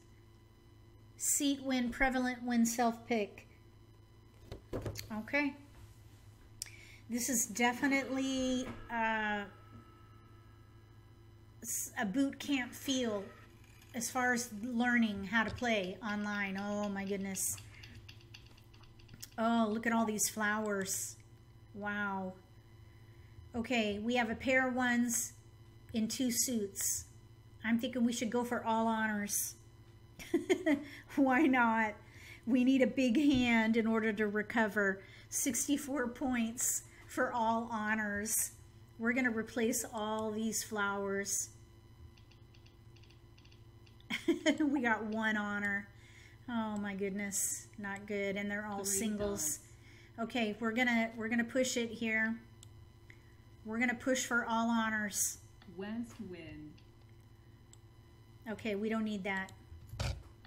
Seat win, prevalent win, self-pick. Okay. This is definitely uh, a boot camp feel as far as learning how to play online. Oh my goodness. Oh, look at all these flowers. Wow. Okay, we have a pair of ones in two suits. I'm thinking we should go for all honors. Why not? We need a big hand in order to recover 64 points for all honors. We're going to replace all these flowers. we got one honor. Oh my goodness, not good. And they're all
Three
singles. Okay, we're gonna we're gonna push it here. We're gonna push for all honors.
West wind.
Okay, we don't need that.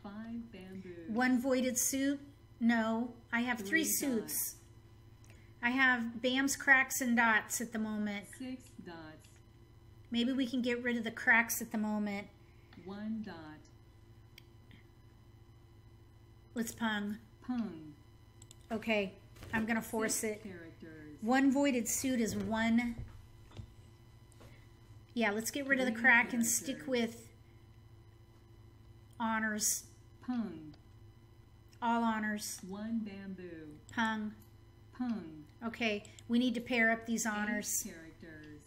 Five bamboos.
One voided suit? No, I have three,
Three
suits. I have BAM's cracks and dots at the moment.
Six dots.
Maybe we can get rid of the cracks at the moment.
One dot.
Let's pung.
Pung.
Okay, I'm gonna force
Six
it.
Characters.
One voided suit is one. Yeah, let's get rid of the
Three
crack and stick with honors.
Pung.
All honors.
One bamboo.
Pung.
Pung.
Okay, we need to pair up these honors.
Eight characters.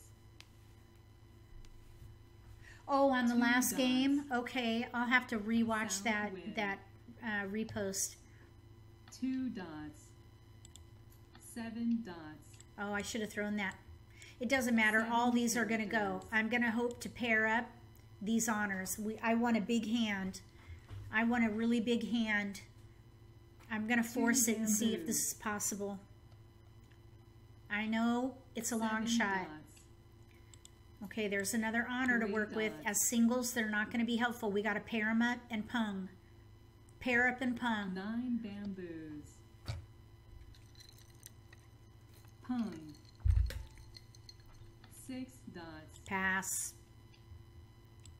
Oh, on the
Two
last
dots.
game? Okay, I'll have to rewatch
South
that that uh, repost.
Two dots. Seven dots.
Oh, I should have thrown that. It doesn't matter. All
Seven
these are going to go. I'm going to hope to pair up these honors. We, I want a big hand. I want a really big hand. I'm going to force it and see if this is possible. I know it's a long shot. Okay, there's another honor to work with. As singles, they're not going to be helpful. We got to pair them up and pung. Pair up and pung.
Nine bamboos. Pung. Six dots.
Pass.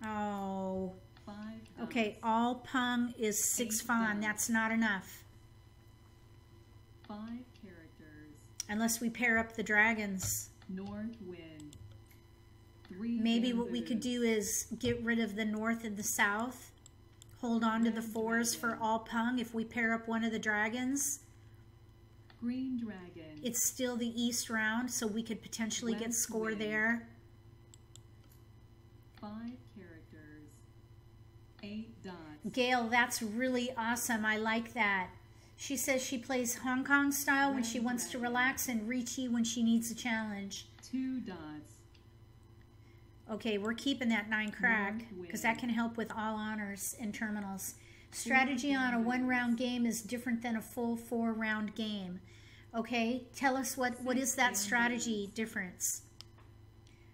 Oh.
Five.
Okay, all pung is six
dots.
That's not enough.
Five characters.
Unless we pair up the dragons.
North wind. Three
Maybe what we could do is get rid of the north and the south. Hold on to the
Red
fours for all pung. If we pair up one of the dragons,
Green dragon.
it's still the east round, so we could potentially get score
wind.
there.
Five. Eight dots.
Gail, that's really awesome. I like that. She says she plays Hong Kong style when she wants to relax and Riichi when she needs a challenge.
Two dots.
Okay, we're keeping that nine crack because that can help with all honors and terminals. Strategy on a one round game is different than a full four round game. Okay, tell us what, what is that strategy difference?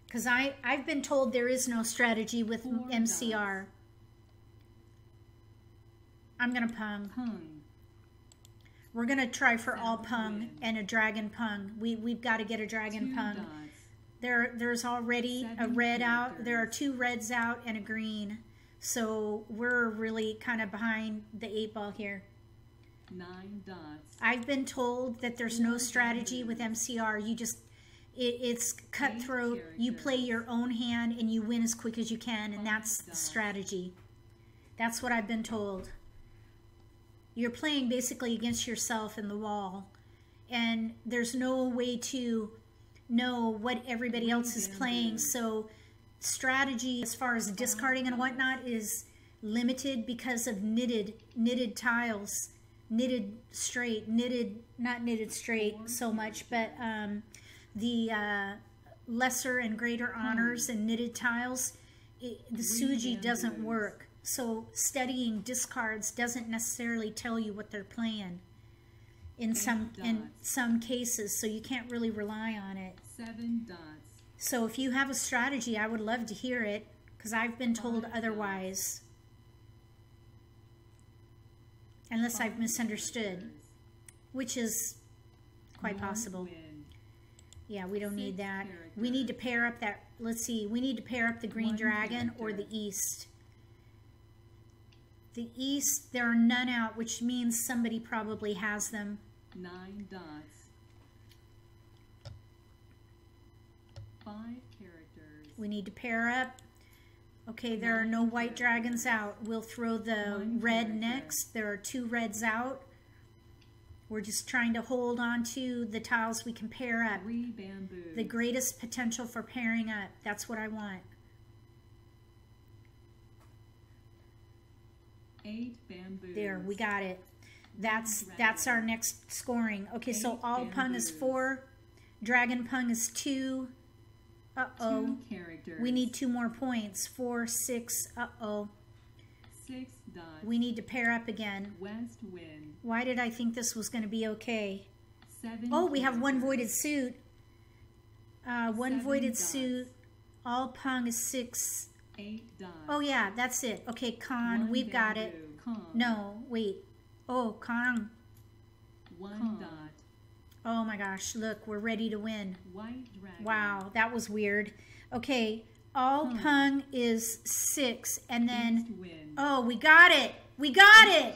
Because I I've been told there is no strategy with MCR. I'm gonna pung.
Pung.
We're gonna try for all pung and a dragon pung. We we've got to get a dragon
Two
pung.
dots.
There, there's already a
Seven
red out. There are two reds out and a green. So we're really kind of behind the eight ball here.
Nine dots.
I've been told that there's no strategy with MCR. You just, it, it's cutthroat. You play your own hand and you win as quick as you can, and
Five
that's the strategy. That's what I've been told. You're playing basically against yourself in the wall, and there's no way to know what everybody else is playing. So, strategy as far as discarding and whatnot is limited because of knitted knitted tiles, knitted straight, knitted not knitted straight so much, but um, the uh, lesser and greater honors and knitted tiles, it, the suji doesn't work. So studying discards doesn't necessarily tell you what they're playing in some in some cases. So you can't really rely on it.
Seven dots.
So if you have a strategy, I would love to hear it because I've been told
Five
otherwise. Unless I've misunderstood, which is quite
North
possible.
wind.
Yeah, we don't need
Six
that. We need to pair up that. Let's see. We need to pair up the green
One
dragon or the east. The east, there are none out, which means somebody probably has them.
Nine dots. Five characters.
We need to pair up. Okay, there are no
Nine
white dragons out. We'll throw the red next. There are two reds out. We're just trying to hold on to the tiles we can pair up.
Three bamboos.
The greatest potential for pairing up. That's what I want.
Eight bamboos.
There, we got it. That's that's our next scoring. Okay, so
Eight
all pung is four, dragon pung is two. Uh oh,
Two characters.
we need two more points. Four, six. Uh oh,
six dots.
we need to pair up again.
West wind.
Why did I think this was going to be okay?
Seven.
Oh, we have one voided suit. Uh, one
Seven
voided
dots.
suit. All pung is six.
Eight dots.
Oh yeah, that's it. Okay, Khan,
One
we've got it.
Kong.
No, wait. Oh, Khan.
One Kong. dot.
Oh my gosh, look, we're ready to win.
White dragon.
Wow, that was weird. Okay, all pung is six, and then oh, we got it. We got it.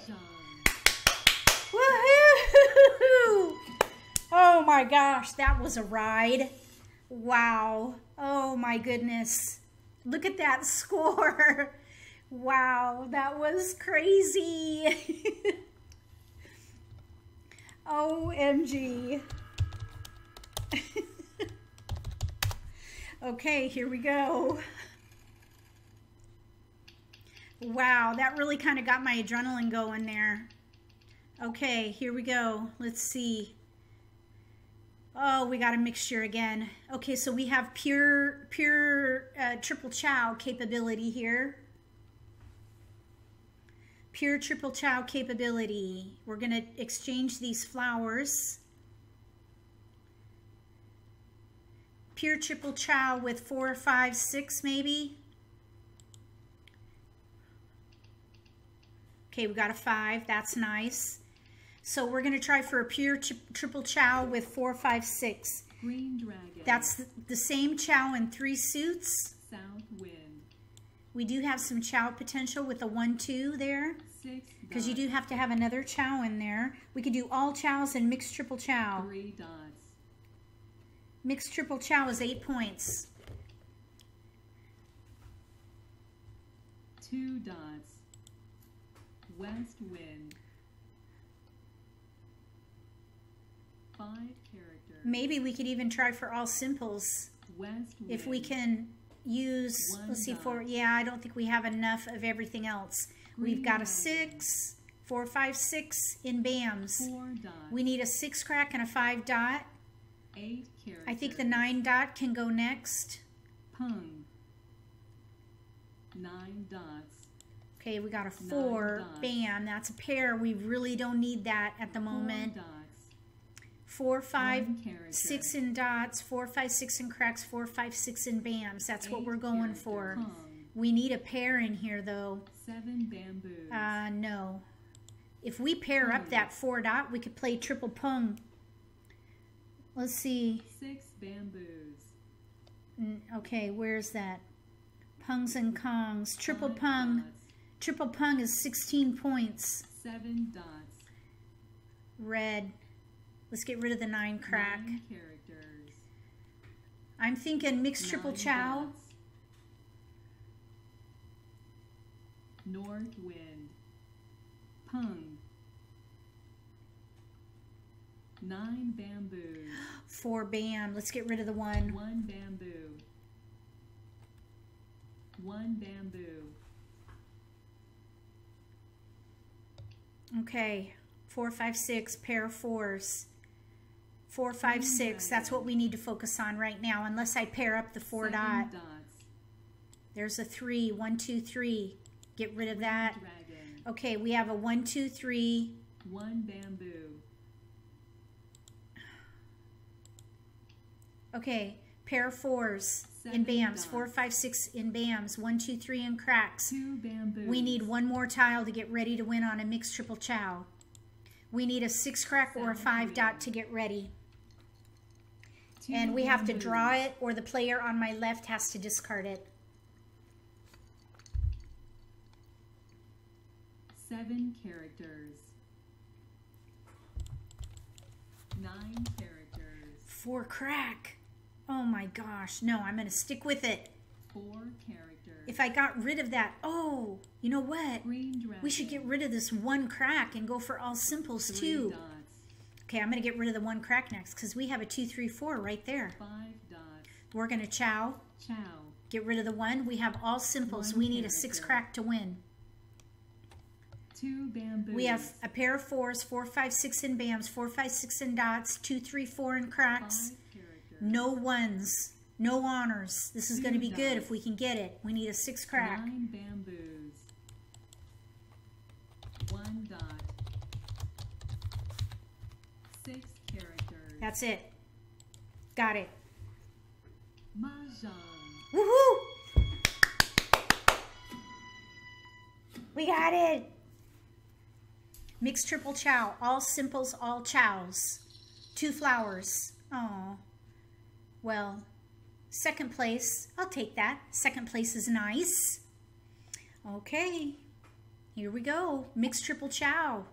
Woohoo! Oh my gosh, that was a ride. Wow. Oh my goodness. Look at that score. Wow, that was crazy. OMG. okay, here we go. Wow, that really kind of got my adrenaline going there. Okay, here we go. Let's see. Oh, we got a mixture again. Okay, so we have pure, pure uh, triple chow capability here. Pure triple chow capability. We're going to exchange these flowers. Pure triple chow with four, five, six maybe. Okay, we got a five. That's nice. So we're going to try for a pure tri- triple chow with four, five, six.
Green dragon.
That's the, the same chow in three suits.
South wind.
We do have some chow potential with a one, two there.
Six
Because you do have to have another chow in there. We could do all chows and mixed triple chow.
Three dots.
Mixed triple chow is eight points.
Two dots. West wind. Five characters.
Maybe we could even try for all simples.
West.
If we can use,
One
let's see,
dot.
four, yeah, I don't think we have enough of everything else. We've got a six, four, five, six in BAMs.
Four dots.
We need a six crack and a five dot.
Eight characters.
I think the nine dot can go next.
Pung. Nine dots.
Okay, we got a four. Bam, that's a pair. We really don't need that at the moment.
Four dots.
Four, five, six in dots, four, five, six in cracks, four, five, six in bams. That's what we're going for.
Pung.
We need a pair in here though.
Seven bamboos.
Uh, no. If we pair up
Hmm.
that four dot, we could play triple pung. Let's see.
Six bamboos.
Okay, where's that? Pungs and kongs. Triple
Five
pung.
dots.
Triple pung is 16 points.
Seven dots.
Red. Let's get rid of the nine crack.
Nine characters.
I'm thinking mixed triple
Nine
chow.
dots. North wind. Pung. Nine bamboo.
Four bam. Let's get rid of the one.
One bamboo. One bamboo.
Okay. Four, five, six. Pair of fours. Four, five, mm-hmm. six. That's what we need to focus on right now, unless I pair up the four dot.
dots.
There's a three. One, two, three. Get rid of that.
Dragon.
Okay, we have a one, two, three.
One bamboo.
Okay, pair fours in BAMs. Four,
dots.
five, six in BAMs. One, two, three in cracks.
Two bamboos.
We need one more tile to get ready to win on a mixed triple chow. We need a six crack or a five
green.
dot to get ready. And we have to draw it or the player on my left has to discard it.
Seven characters. Nine characters.
Four crack. Oh my gosh. No, I'm going to stick with it.
Four characters.
If I got rid of that, oh, you know what? We should get rid of this one crack and go for all simples
Three
too.
dots.
Okay, I'm going to get rid of the one crack next because we have a two, three, four right there.
Five dots.
We're going to chow.
Chow.
Get rid of the one. We have all simples.
One
we need a six crack to win.
Two bamboos.
We have a pair of fours, four, five, six in BAMs, four, five, six in dots, two, three, four in cracks. No ones, no honors. This is going to be good if we can get it. We need a six crack.
Nine bamboos. One dot. Six characters.
That's it. Got it.
Mahjong.
Woohoo! We got it. Mixed triple chow. All simples, all chows. Two flowers. Oh. Well, second place. I'll take that. Second place is nice. Okay. Here we go. Mixed triple chow.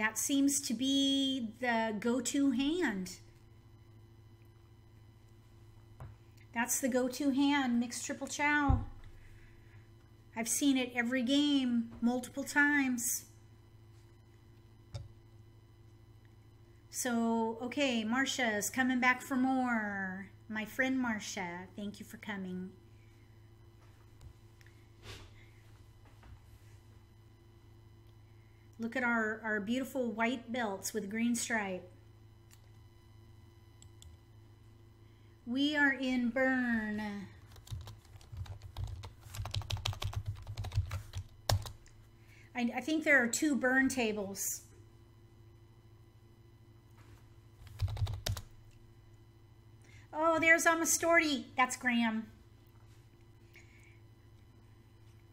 That seems to be the go-to hand. That's the go-to hand, mixed triple chow. I've seen it every game, multiple times. So, okay, Marcia is coming back for more. My friend Marcia, thank you for coming. Look at our, our beautiful white belts with green stripe. We are in Burn. I, I think there are two burn tables. Oh, there's Amastorty. That's Graham.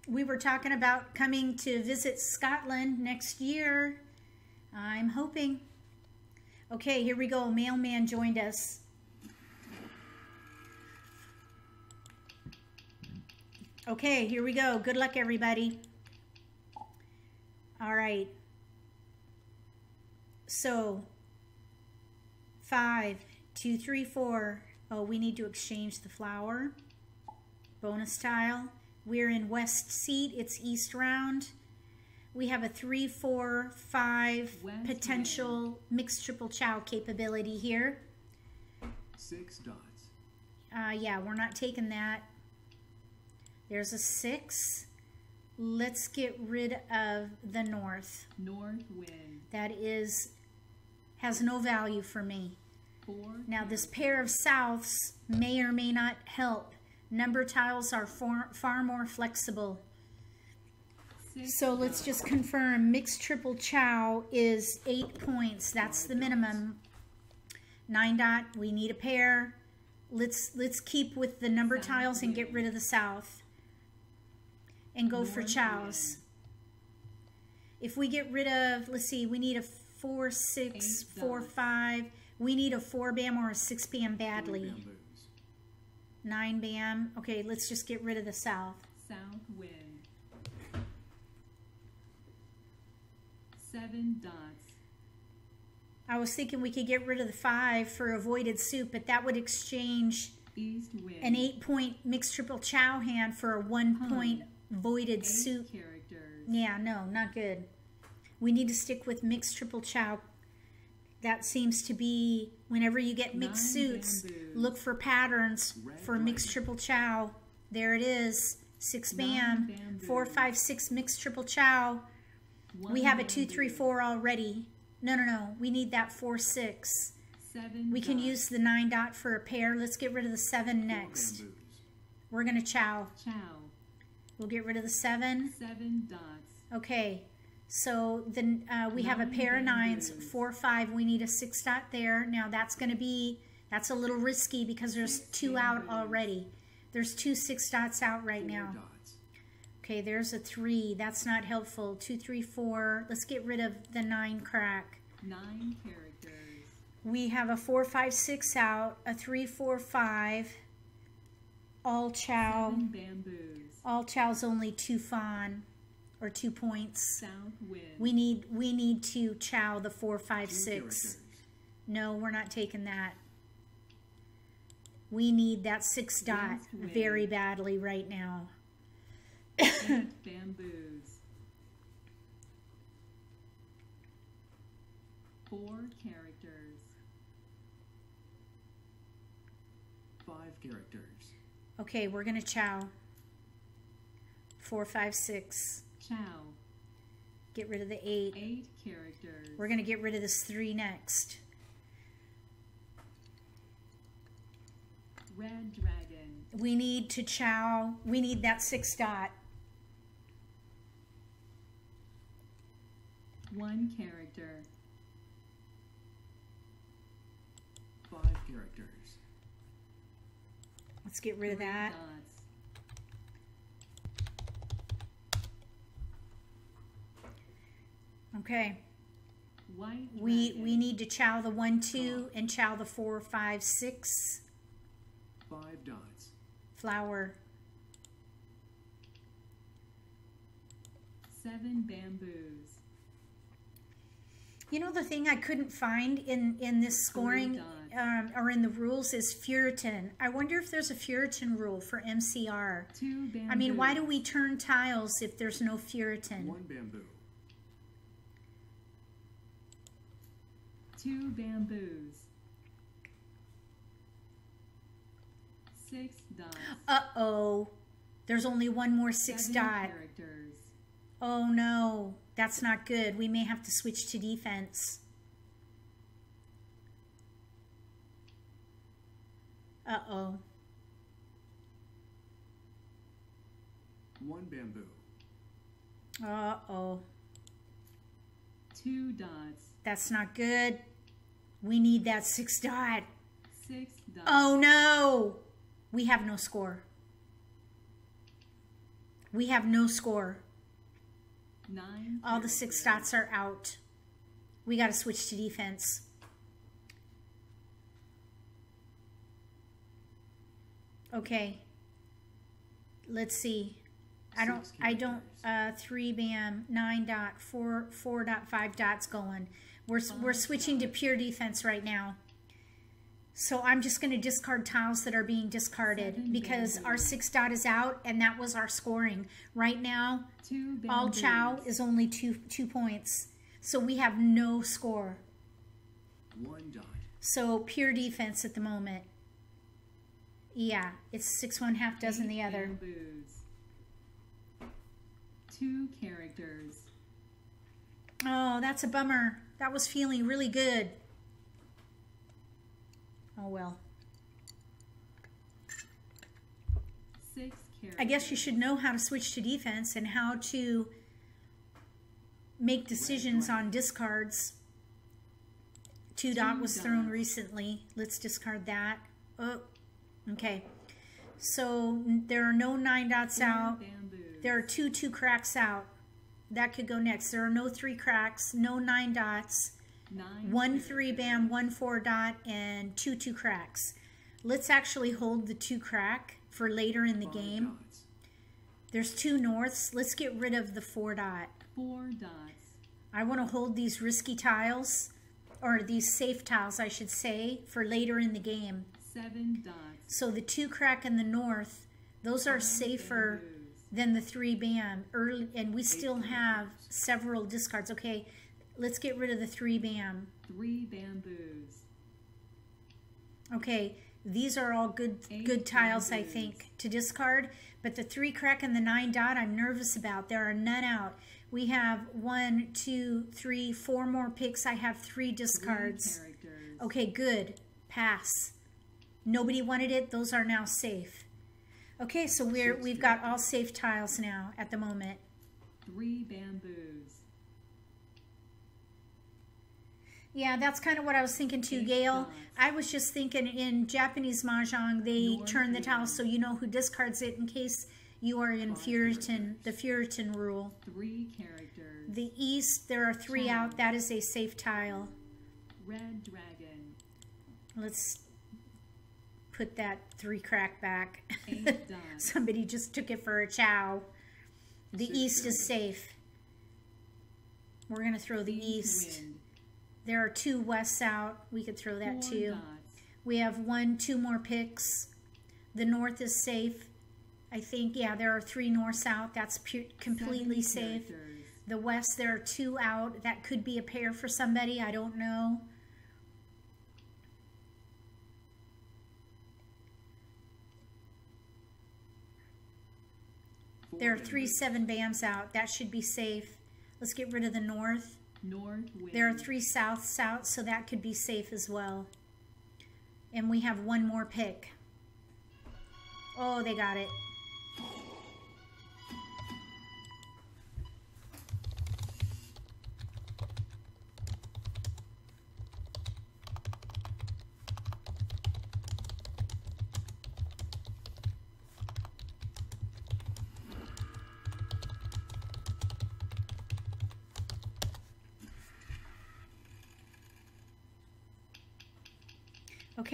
We were talking about coming to visit Scotland next year. I'm hoping. Okay, here we go. Mailman joined us. Okay, here we go. Good luck, everybody. All right. So, five, two, three, four. Oh, we need to exchange the flower. Bonus tile. We're in west seat. It's east round. We have a three, four, five
West
potential mixed triple chow capability here.
Six dots.
Uh, yeah, we're not taking that. There's a six. Let's get rid of the north.
North wind.
That is, has no value for me.
Four.
Now this pair of souths may or may not help. Number tiles are far, far more flexible. So let's just confirm mixed triple chow is eight points. That's the minimum. Nine dot, we need a pair. Let's let's keep with the number tiles and get rid of the south. And go for chows. If we get rid of, let's see, we need a four, six, four, five. We need a four bam or a six bam
Three
badly.
Bamboos.
Nine bam. Okay, let's just get rid of the south.
South wind. Seven dots.
I was thinking we could get rid of the five for avoided soup, but that would exchange
East wind.
an eight point mixed triple chow hand for a one
Hmm.
point voided
Eight
soup.
characters.
Yeah, no, not good. We need to stick with mixed triple chow. That seems to be whenever you get mixed
Nine
suits,
bamboos.
look for patterns
Red
for mixed triple chow. There it is. Six bam, four, five, six mixed triple chow.
One
we have a two,
bamboo.
three, four already. No, no, no. We need that four, six.
Seven.
We can use the nine dot for a pair. Let's get rid of the seven
Four
next.
bamboos.
We're gonna chow.
Chow.
We'll get rid of the seven.
Seven dots.
Okay, so then uh, we have a pair of nines,
bamboos.
four, five. We need a six dot there. Now that's going to be that's a little risky because there's
Six
two out
bamboos.
already. There's two six dots out right
Four
now.
dots.
Okay, there's a three. That's not helpful. Two, three, four. Let's get rid of the nine crack.
Nine characters.
We have a four, five, six out. A three, four, five. All chow.
Seven bamboos.
All chow's only two fawn, or two points.
South wind.
We need we need to chow the four, five,
Two
six.
characters.
No, we're not taking that. We need that six dot
Last win.
very badly right now.
Bamboos. Four characters.
Five characters.
Okay, we're gonna chow. Four, five, six.
Chow.
Get rid of the eight.
Eight characters.
We're gonna get rid of this three next.
Red dragon.
We need to chow. We need that six dot.
One character.
Five characters.
Let's get rid of that.
Dots.
Okay.
White
We we need to chow the one, two, and chow the four, five, six.
Five dots.
Flower.
seven bamboos.
You know the thing I couldn't find in in this scoring um, or in the rules is Furiten. I wonder if there's a Furiten rule for MCR.
Two bamboos.
I mean, why do we turn tiles if there's no Furiten?
One bamboo.
Two bamboos. Six dots.
Uh oh, there's only one more six
Seven
dot.
characters.
Oh no, that's not good. We may have to switch to defense. Uh oh.
One bamboo.
Uh oh.
Two dots.
That's not good. We need that six dot.
Six dots.
Oh no! We have no score. We have no score.
Nine.
All the six dots are out. We got to switch to defense. Okay. Let's see. I don't. I don't. Uh, three bam nine dot four four dot five dots going. We're we're
Five
switching to pure defense right now. So I'm just going to discard tiles that are being discarded
Seven
because our six dot is out and that was our scoring. Right now, all chow is only two two points, so we have no score.
One dot.
So pure defense at the moment. Yeah, it's six one half dozen
Eight
the other.
Bamboos. Two characters.
Oh, that's a bummer. That was feeling really good. Oh well. I guess you should know how to switch to defense and how to make decisions on discards. Two dot was thrown recently. Let's discard that. Oh, okay. So there are no nine dots out. There are two two cracks out. That could go next. There are no three cracks, no nine dots,
Nine
one three bam, one four dot, and two two cracks. Let's actually hold the two crack for later in the
Five
game.
dots.
There's two norths. Let's get rid of the four dot.
Four dots.
I want to hold these risky tiles, or these safe tiles, I should say, for later in the game.
Seven dots.
So the two crack and the north, those are safer. Than the three bam early, and we still have several discards. Okay, let's get rid of the three bam.
Three bamboos.
Okay, these are all good
Eight
good tiles, I think, to discard. But the three crack and the nine dot, I'm nervous about. There are none out. We have one, two, three, four more picks. I have three
Three
discards.
characters.
Okay, good. Pass. Nobody wanted it. Those are now safe. Okay, so we're we've got all safe tiles now at the moment.
Three bamboos.
Yeah, that's kind of what I was thinking too,
Eight
Gail.
dots.
I was just thinking in Japanese mahjong they
North
turn the
wind.
tiles so you know who discards it in case you are in
Five
Furiten, the Furiten rule.
Three characters.
The east, there are three
Ten.
out. That is a safe tile.
Red dragon.
Let's put that three crack back. Somebody just took it for a chow. The east is safe. We're going to throw the
East.
There are two wests out. We could throw that
Four
too.
dots.
We have one, two more picks. The north is safe. I think, yeah, there are three north out. That's completely safe. The west, there are two out. That could be a pair for somebody. I don't know. There are three seven bams out. That should be safe. Let's get rid of the north.
North wind.
There are three souths out, so that could be safe as well. And we have one more pick. Oh, they got it.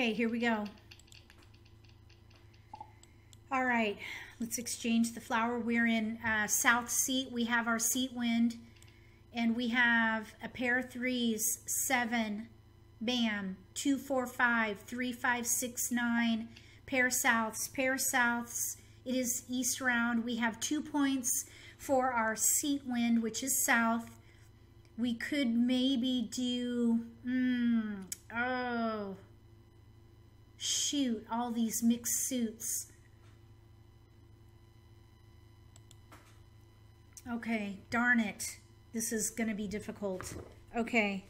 Okay, here we go. All right, let's exchange the flower. We're in uh, south seat. We have our seat wind, and we have a pair of threes, seven, bam, two, four, five, three, five, six, nine, pair souths, pair souths. It is east round. We have two points for our seat wind, which is south. We could maybe do, mm, oh, shoot, all these mixed suits. Okay, darn it. This is going to be difficult. Okay.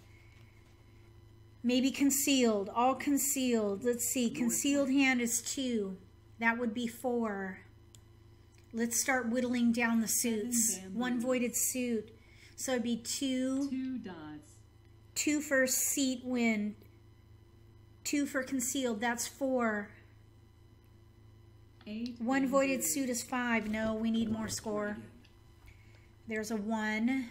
Maybe concealed, all concealed. Let's see, concealed hand is two. That would be four. Let's start whittling down the suits. One voided suit. So it'd be two,
Two dots.
Two first seat wind, two for concealed. That's four.
Eight.
One voided suit is five. No, we need more score. There's a one,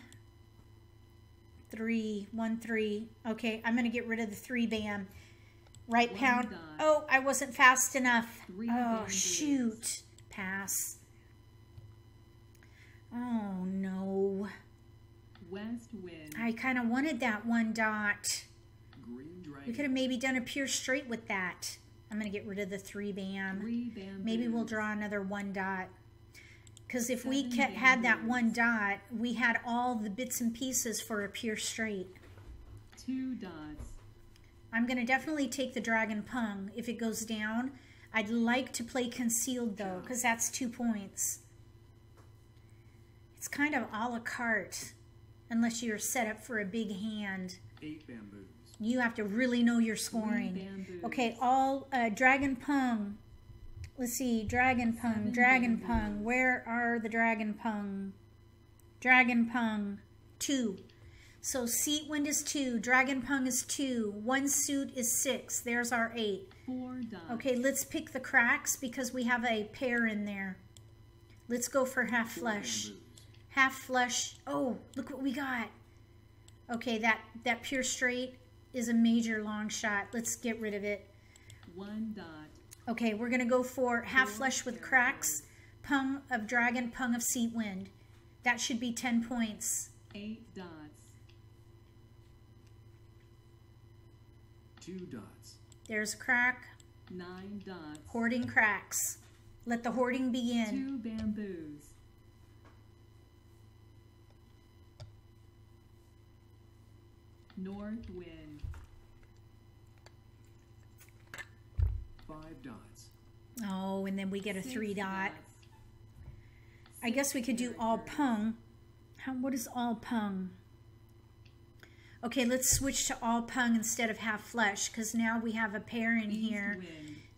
three, one, three. Okay, I'm going to get rid of the three bam. Right
One
pound.
dot.
Oh, I wasn't fast enough.
Three
oh, shoot. Pass. Oh, no.
West wind.
I kind of wanted that one dot.
Green
We could have maybe done a pure straight with that. I'm going to get rid of the three bam.
Three.
Maybe we'll draw another one dot. Because if we kept, had that one dot, we had all the bits and pieces for a pure straight.
Two dots.
I'm going to definitely take the Dragon Pung if it goes down. I'd like to play Concealed though, because that's two points. It's kind of a la carte, unless you're set up for a big hand.
Eight bamboos.
You have to really know your scoring. Okay, all uh, Dragon Pung. Let's see, Dragon Pung,
Seven
Dragon
bamboos.
Pung. Where are the Dragon Pung? Dragon Pung, two. So Seat Wind is two, Dragon Pung is two, one suit is six. There's our eight.
Four dots.
Okay, let's pick the cracks because we have a pair in there. Let's go for half flush. Half flush. Oh, look what we got. Okay, that that pure straight is a major long shot. Let's get rid of it.
One dot.
Okay, we're gonna go for half flush with cracks, pung of dragon, pung of seat wind. That should be 10 points.
Eight dots.
Two dots.
There's crack,
Nine dots.
hoarding cracks. Let the hoarding begin.
Two bamboos. North wind.
Five dots.
Oh, and then we get a three dot. I guess we could do all pung. How, what is all pung? Okay, let's switch to all pung instead of half flush because now we have a pair in here.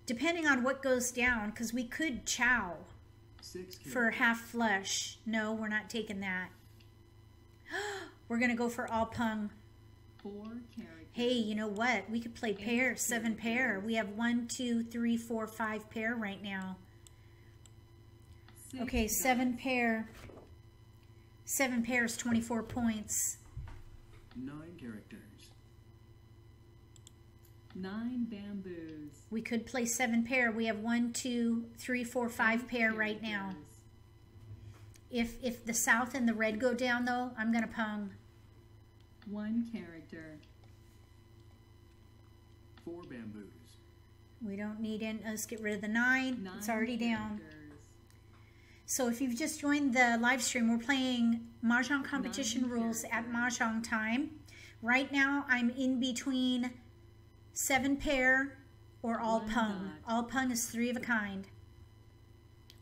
Depending on what goes down, because we could chow for half flush. No, we're not taking that. we're going to go for all pung.
Four characters.
Hey, you know what? We could play pair, seven pair. We have one, two, three, four, five pair right now.
Six
Okay,
dots.
seven pair. Seven pairs, 24 points.
Nine characters.
Nine bamboos.
We could play seven pair. We have one, two, three, four, five
Eight
pair right now. If if the south and the red go down though, I'm gonna pung.
One character.
Four bamboos.
We don't need in. Let's get rid of the nine.
Nine
it's already down. So if you've just joined the live stream, we're playing Mahjong competition
Nine
rules at
characters.
Mahjong time. Right now, I'm in between seven pair or all
One
pung.
dot.
All pung is three of a kind.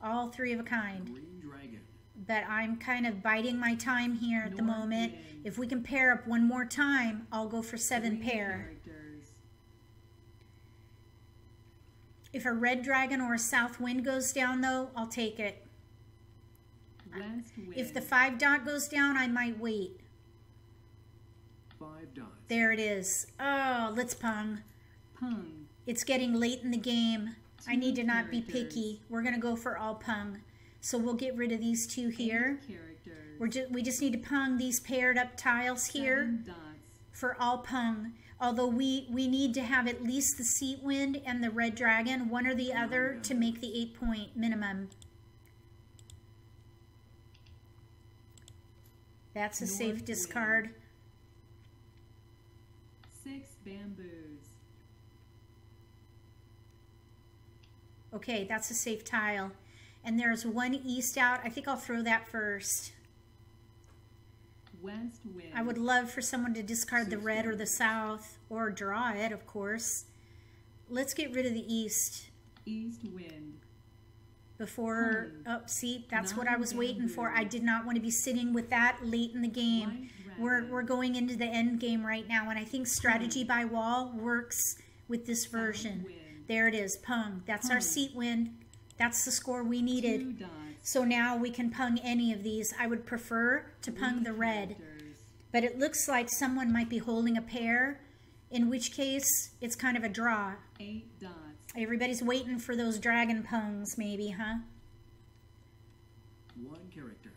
All three of a kind.
Green dragon.
But I'm kind of biding my time here at the moment. If we can pair up one more time, I'll go for seven pair.
Characters.
If a red dragon or a south wind goes down, though, I'll take it. If the five dot goes down, I might wait.
Five dots.
There it is. Oh, let's pung.
Pung.
It's getting late in the game. I need to not be picky. We're gonna go for all pung. So we'll get rid of these two here. We're just we just need to pung these paired up tiles here for all pung. Although we we need to have at least the seat wind and the red dragon, one or the other, to make the eight point minimum. That's a
North
safe
wind.
discard.
Six bamboos.
Okay, that's a safe tile. And there's one east out. I think I'll throw that first.
West wind.
I would love for someone to discard the red or the south or draw it, of course. Let's get rid of the east
East wind.
before.
Hmm.
Oh, see, that's what I was waiting for. I did not want to be sitting with that late in the game. We're, we're going into the end game right now, and I think strategy by wall works with this version. There it is, pung. That's our seat win. That's the score we needed.
Two dots.
So now we can pung any of these. I would prefer to pung the red, but it looks like someone might be holding a pair, in which case it's kind of a draw.
Eight dots.
Everybody's waiting for those dragon pungs, maybe, huh?
One character.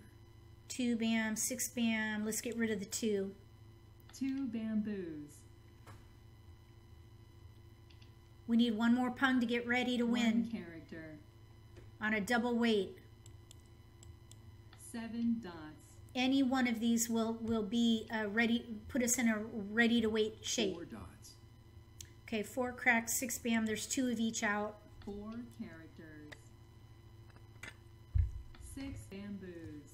Two bam, six bam. Let's get rid of the two.
Two bamboos.
We need one more pung to get ready to
One
win
character.
On a double wait.
Seven dots.
Any one of these will will be uh, ready, put us in a ready to wait shape.
Four dots.
Okay, four cracks, six bam. There's two of each out.
Four characters. Six bamboos.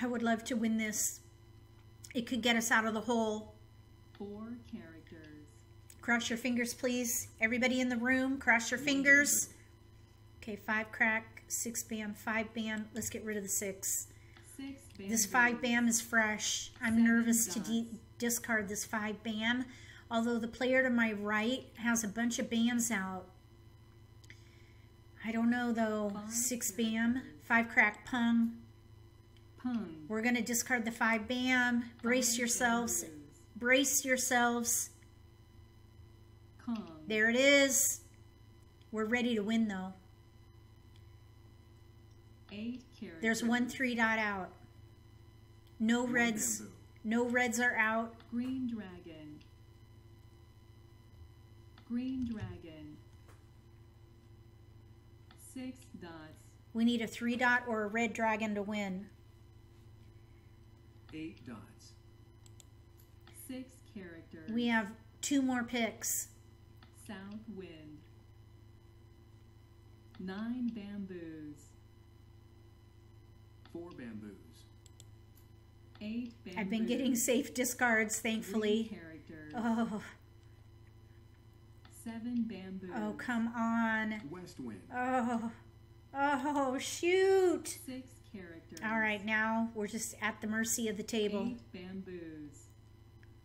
I would love to win this. It could get us out of the hole.
Four characters.
Cross your fingers, please. Everybody in the room, cross your fingers. Okay, five crack, six bam, five bam. Let's get rid of the six.
Six bamboos.
This five bam is fresh. I'm
Seven
nervous to de- discard this five bam. Although the player to my right has a bunch of bams out. I don't know though.
Five
Six bam, five crack pung.
Pung.
We're gonna discard the five bam. Brace
Five
yourselves. Brace yourselves.
Kong.
There it is. We're ready to win though.
Eight characters.
There's one three dot out. No
One
reds.
bamboo.
No reds are out.
Green dragon. Green dragon. Six dots.
We need a three dot or a red dragon to win.
Eight dots.
Six characters.
We have two more picks.
South wind. Nine bamboos.
Four bamboos.
Eight bamboos.
I've been getting safe discards,
Three
thankfully.
characters.
Oh,
Seven bamboos.
oh, come on.
West wind.
Oh, oh, shoot.
Six characters.
All right, now we're just at the mercy of the table.
Eight bamboos.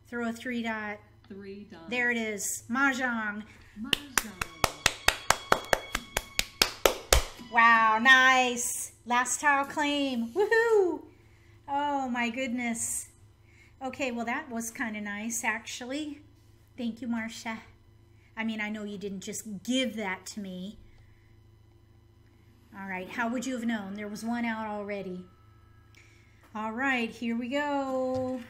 Throw a three dot.
Three dots.
There it is. Mahjong.
Mahjong.
Wow, nice. Last tile claim. Woohoo! Oh my goodness. Okay, well that was kind of nice actually. Thank you, Marcia. I mean, I know you didn't just give that to me. All right, how would you have known? There was one out already. All right, here we go.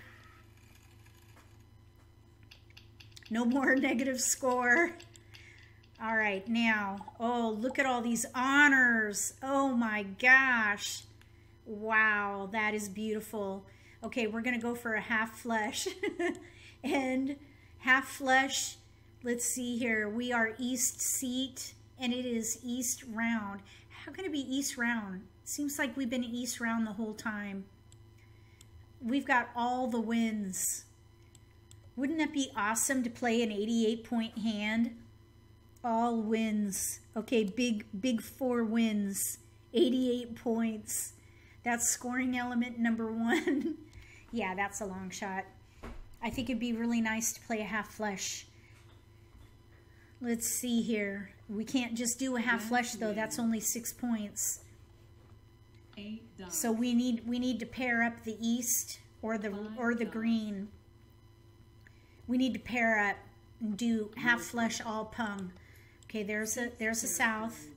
No more negative score. All right, now, oh, look at all these honors. Oh my gosh. Wow, that is beautiful. Okay, we're to go for a half flush. and half flush, let's see here. We are east seat and it is east round. How can it be east round? Seems like we've been east round the whole time. We've got all the wins. Wouldn't that be awesome to play an 88 point hand? All wins. Okay, big, big four wins. 88 points. That's scoring element number one. yeah, that's a long shot. I think it'd be really nice to play a half flush. Let's see here. We can't just do a half flush though. That's only six points.
Eight.
So we need we need to pair up the east or the or the green. We need to pair up and do half flush all pung. Okay, there's a there's a south.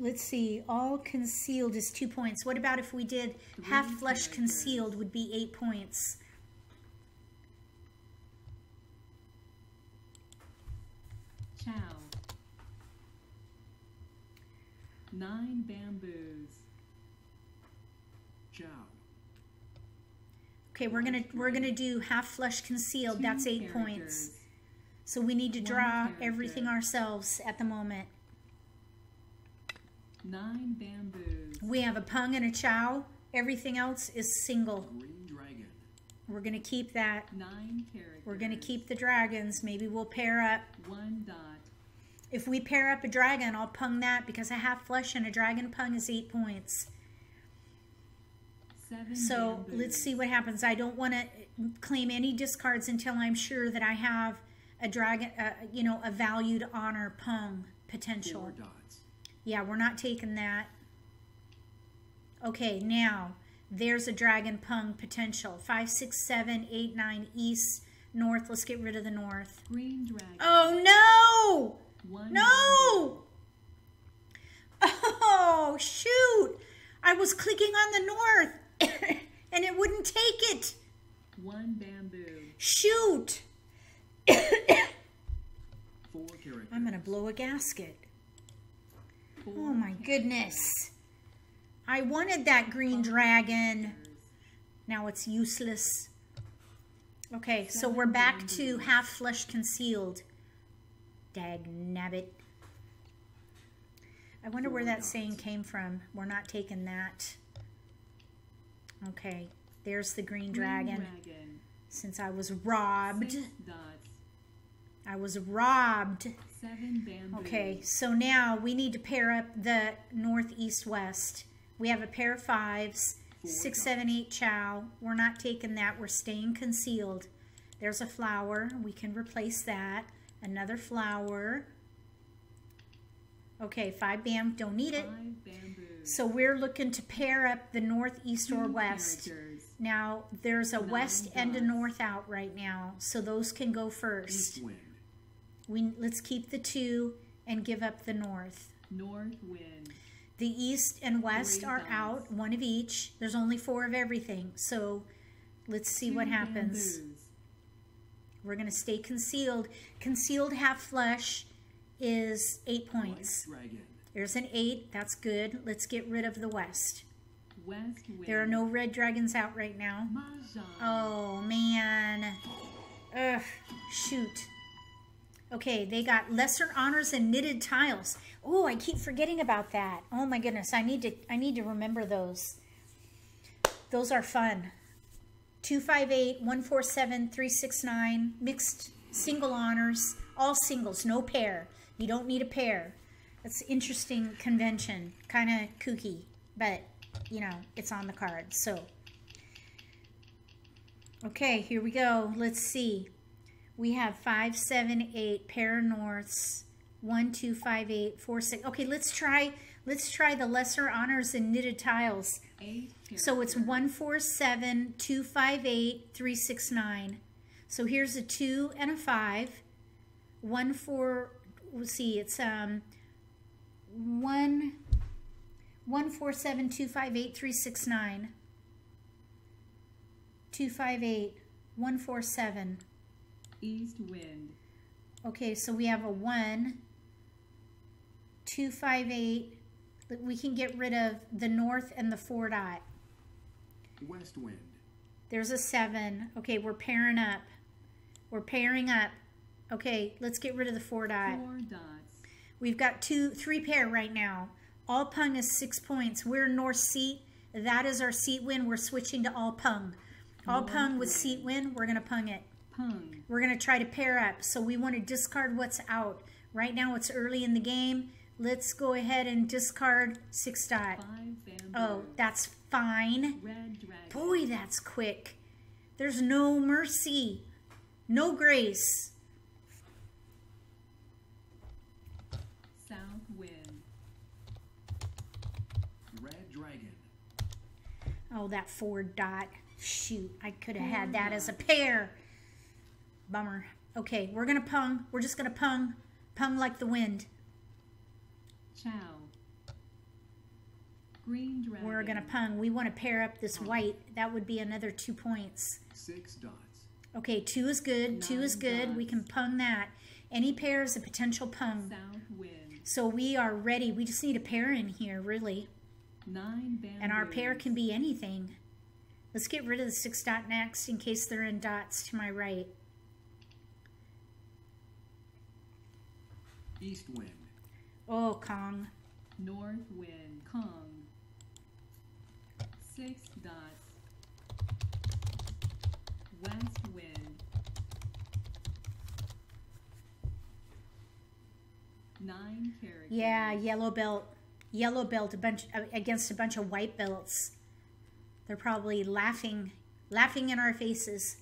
Let's see. All concealed is two points. What about if we did half flush concealed would be eight points.
Chow. Nine bamboos.
Chow.
Okay, we're gonna we're gonna do half flush concealed.
Two
That's eight
characters.
points. So we need to
One
draw
character.
everything ourselves at the moment.
Nine bamboos.
We have a pung and a chow. Everything else is single.
Green dragon.
We're gonna keep that.
Nine characters.
We're gonna keep the dragons. Maybe we'll pair up.
One dot.
If we pair up a dragon, I'll pung that because a half flush and a dragon pung is eight points. So let's see what happens. I don't want to claim any discards until I'm sure that I have a dragon, uh, you know, a valued honor pung potential. Yeah, we're not taking that. Okay, now there's a dragon pung potential. Five, six, seven, eight, nine, east, north. Let's get rid of the north.
Green dragon.
Oh
One
no! No! Oh shoot! I was clicking on the north and it wouldn't take it.
One bamboo.
Shoot!
Four characters.
I'm gonna blow a gasket.
Four
Oh my
characters.
goodness. I wanted that green dragon. Now it's useless. Okay, so we're back to half flush concealed. Dag nabbit. I wonder where that saying came from. We're not taking that. Okay, there's the green
Green
dragon.
dragon.
Since I was robbed.
Six dots.
I was robbed.
Seven bamboos.
Okay, so now we need to pair up the northeast west. We have a pair of fives, six, seven, eight chow. We're not taking that. We're staying concealed. There's a flower. We can replace that. Another flower. Okay, five bam. Don't need it.
Five bamboos.
So we're looking to pair up the northeast or west.
characters.
Now, there's a
Nine
west and a north out right now. So those can go first.
East wind.
We Let's keep the two and give up the north.
North wind.
The east and west
Three
are
dots.
out, one of each. There's only four of everything. So let's see what happens.
bamboos.
We're going to stay concealed. Concealed half flush is eight
White
points.
dragon.
There's an eight. That's good. Let's get rid of the west.
West.
There are no red dragons out right now.
Mahjong.
Oh, man. Ugh, shoot. Okay, they got lesser honors and knitted tiles. Oh, I keep forgetting about that. Oh my goodness, I need to I need to remember those. Those are fun. 258, 147, 369, mixed single honors, all singles, no pair. You don't need a pair. That's interesting convention. Kind of kooky, but you know, it's on the card. So, okay, here we go. Let's see. We have five, seven, eight pair norths. One, two, five, eight, four, six. Okay, let's try. Let's try the lesser honors and knitted tiles.
Eight
So it's one, four, seven, two, five, eight, three, six, nine. So here's a two and a five. One, four. We'll see. It's um one, one, four, seven, two, five, eight, three, six, nine. Two, five, eight, one, four, seven.
East wind.
Okay, so we have a one, two, five, eight. We can get rid of the north and the four dot.
West wind.
There's a seven. Okay, we're pairing up. We're pairing up. Okay, let's get rid of the four dot.
Four dots.
We've got two, three pair right now. All pung is six points. We're north seat. That is our seat win. We're switching to all pung. All pung with seat win. We're going to pung it.
Pung.
We're going to try to pair up. So we want to discard what's out. Right now it's early in the game. Let's go ahead and discard six dot. Oh, that's fine. Boy, that's quick. There's no mercy, no grace.
South wind.
Red dragon.
Oh, that four dot. Shoot, I could have had that as a pair. Bummer. Okay, we're going to pung. We're just going to pung. Pung like the wind.
Chow. Green dragon.
We're going to pung. We want to pair up this white. That would be another two points.
Six dots.
Okay, two is good. Two is
Nine
good. We can pung that. Any pair is a potential pung.
South wind.
So we are ready. We just need a pair in here, really.
Nine bamboo.
And our pair can be anything. Let's get rid of the six dot next in case they're in dots to my right.
East wind.
Oh, Kong.
North wind. Kong. Six dots. West wind. Nine characters.
Yeah, yellow belt. Yellow belt a bunch uh, against a bunch of white belts. They're probably laughing, laughing in our faces.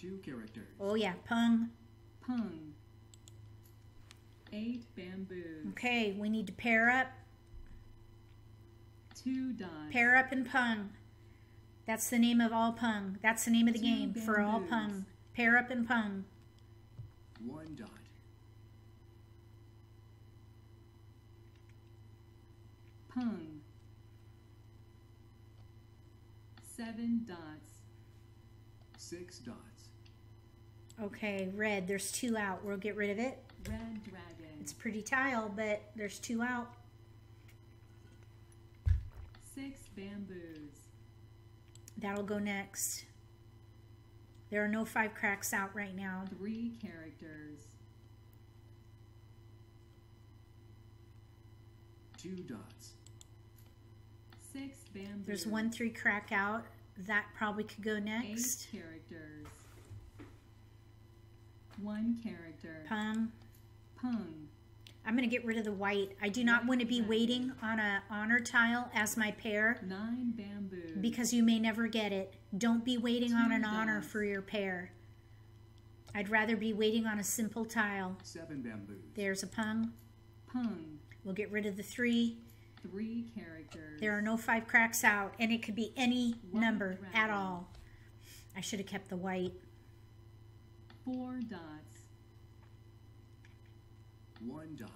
Two characters.
Oh yeah, pung.
Pung. Eight bamboos.
Okay, we need to pair up,
Two dots.
pair up and pung. That's the name of all pung. That's the name of the
Two
game for all pung. Pair up and pung.
One dot.
Pung. Seven dots.
Six dots.
Okay, red. There's two out. We'll get rid of it.
Red dragon.
It's pretty tile, but there's two out.
Six bamboos.
That'll go next. There are no five cracks out right now.
Three characters.
Two dots.
Six bamboos.
There's one three crack out. That probably could go next.
Eight
next.
characters. One character.
Pung.
Pung.
I'm going to get rid of the white. I do not
White
want to be
dragon.
waiting on a honor tile as my pair
Nine bamboos.
because you may never get it. Don't be waiting on
Two
an honor for your pair. I'd rather be waiting on a simple tile.
Seven bamboos.
There's a pung.
Pung.
We'll get rid of the three.
Three characters.
There are no five cracks out, and it could be any
White
number at all. I should have kept the white.
Four dots.
One dot.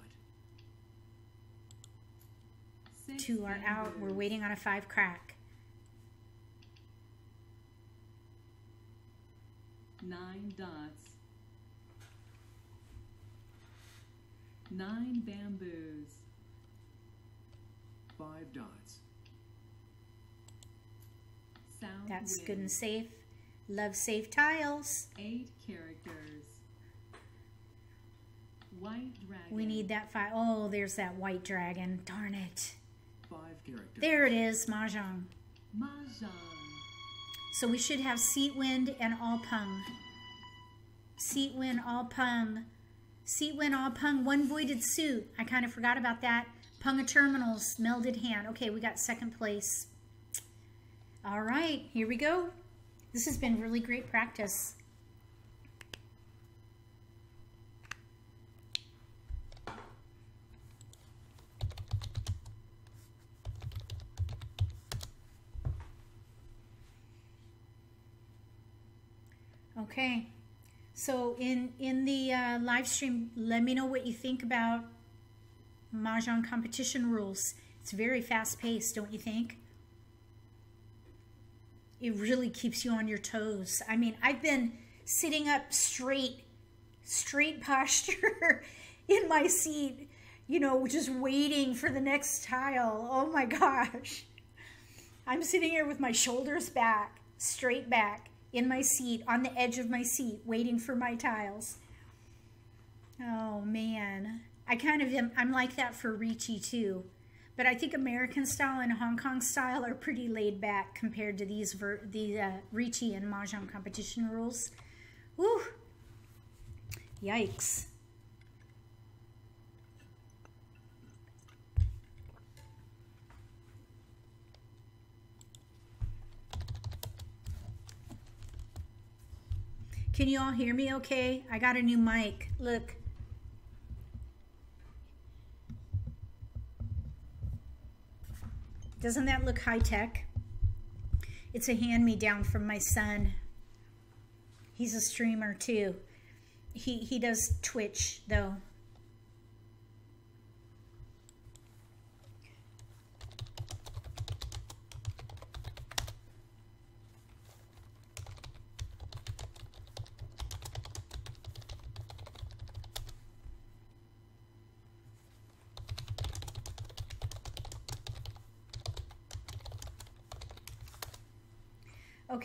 Six
Two are out. We're waiting on a five crack.
Nine dots. Nine bamboos.
Five dots.
South
That's
wind.
good and safe. Love safe tiles.
Eight characters. White dragon.
We need that five. Oh, there's that white dragon. Darn it.
Five characters.
There it is, Mahjong.
Mahjong.
So we should have seat wind and all pung. Seat wind, all pung. Seat wind, all pung. One voided suit. I kind of forgot about that. Punga Terminals, Melded Hand. Okay, we got second place. All right, here we go. This has been really great practice. Okay, so in in the uh, live stream, let me know what you think about mahjong competition rules. It's very fast paced, don't you think? It really keeps you on your toes. I mean, I've been sitting up straight, straight posture in my seat, you know, just waiting for the next tile. Oh my gosh. I'm sitting here with my shoulders back, straight back in my seat, on the edge of my seat, waiting for my tiles. Oh man, I kind of am, I'm like that for Riichi too. But I think American style and Hong Kong style are pretty laid back compared to these ver the uh, Riichi and Mahjong competition rules. Woo! Yikes. Can you all hear me okay? I got a new mic. Look. Doesn't that look high tech? It's a hand-me-down from my son. He's a streamer too. He, he does Twitch though.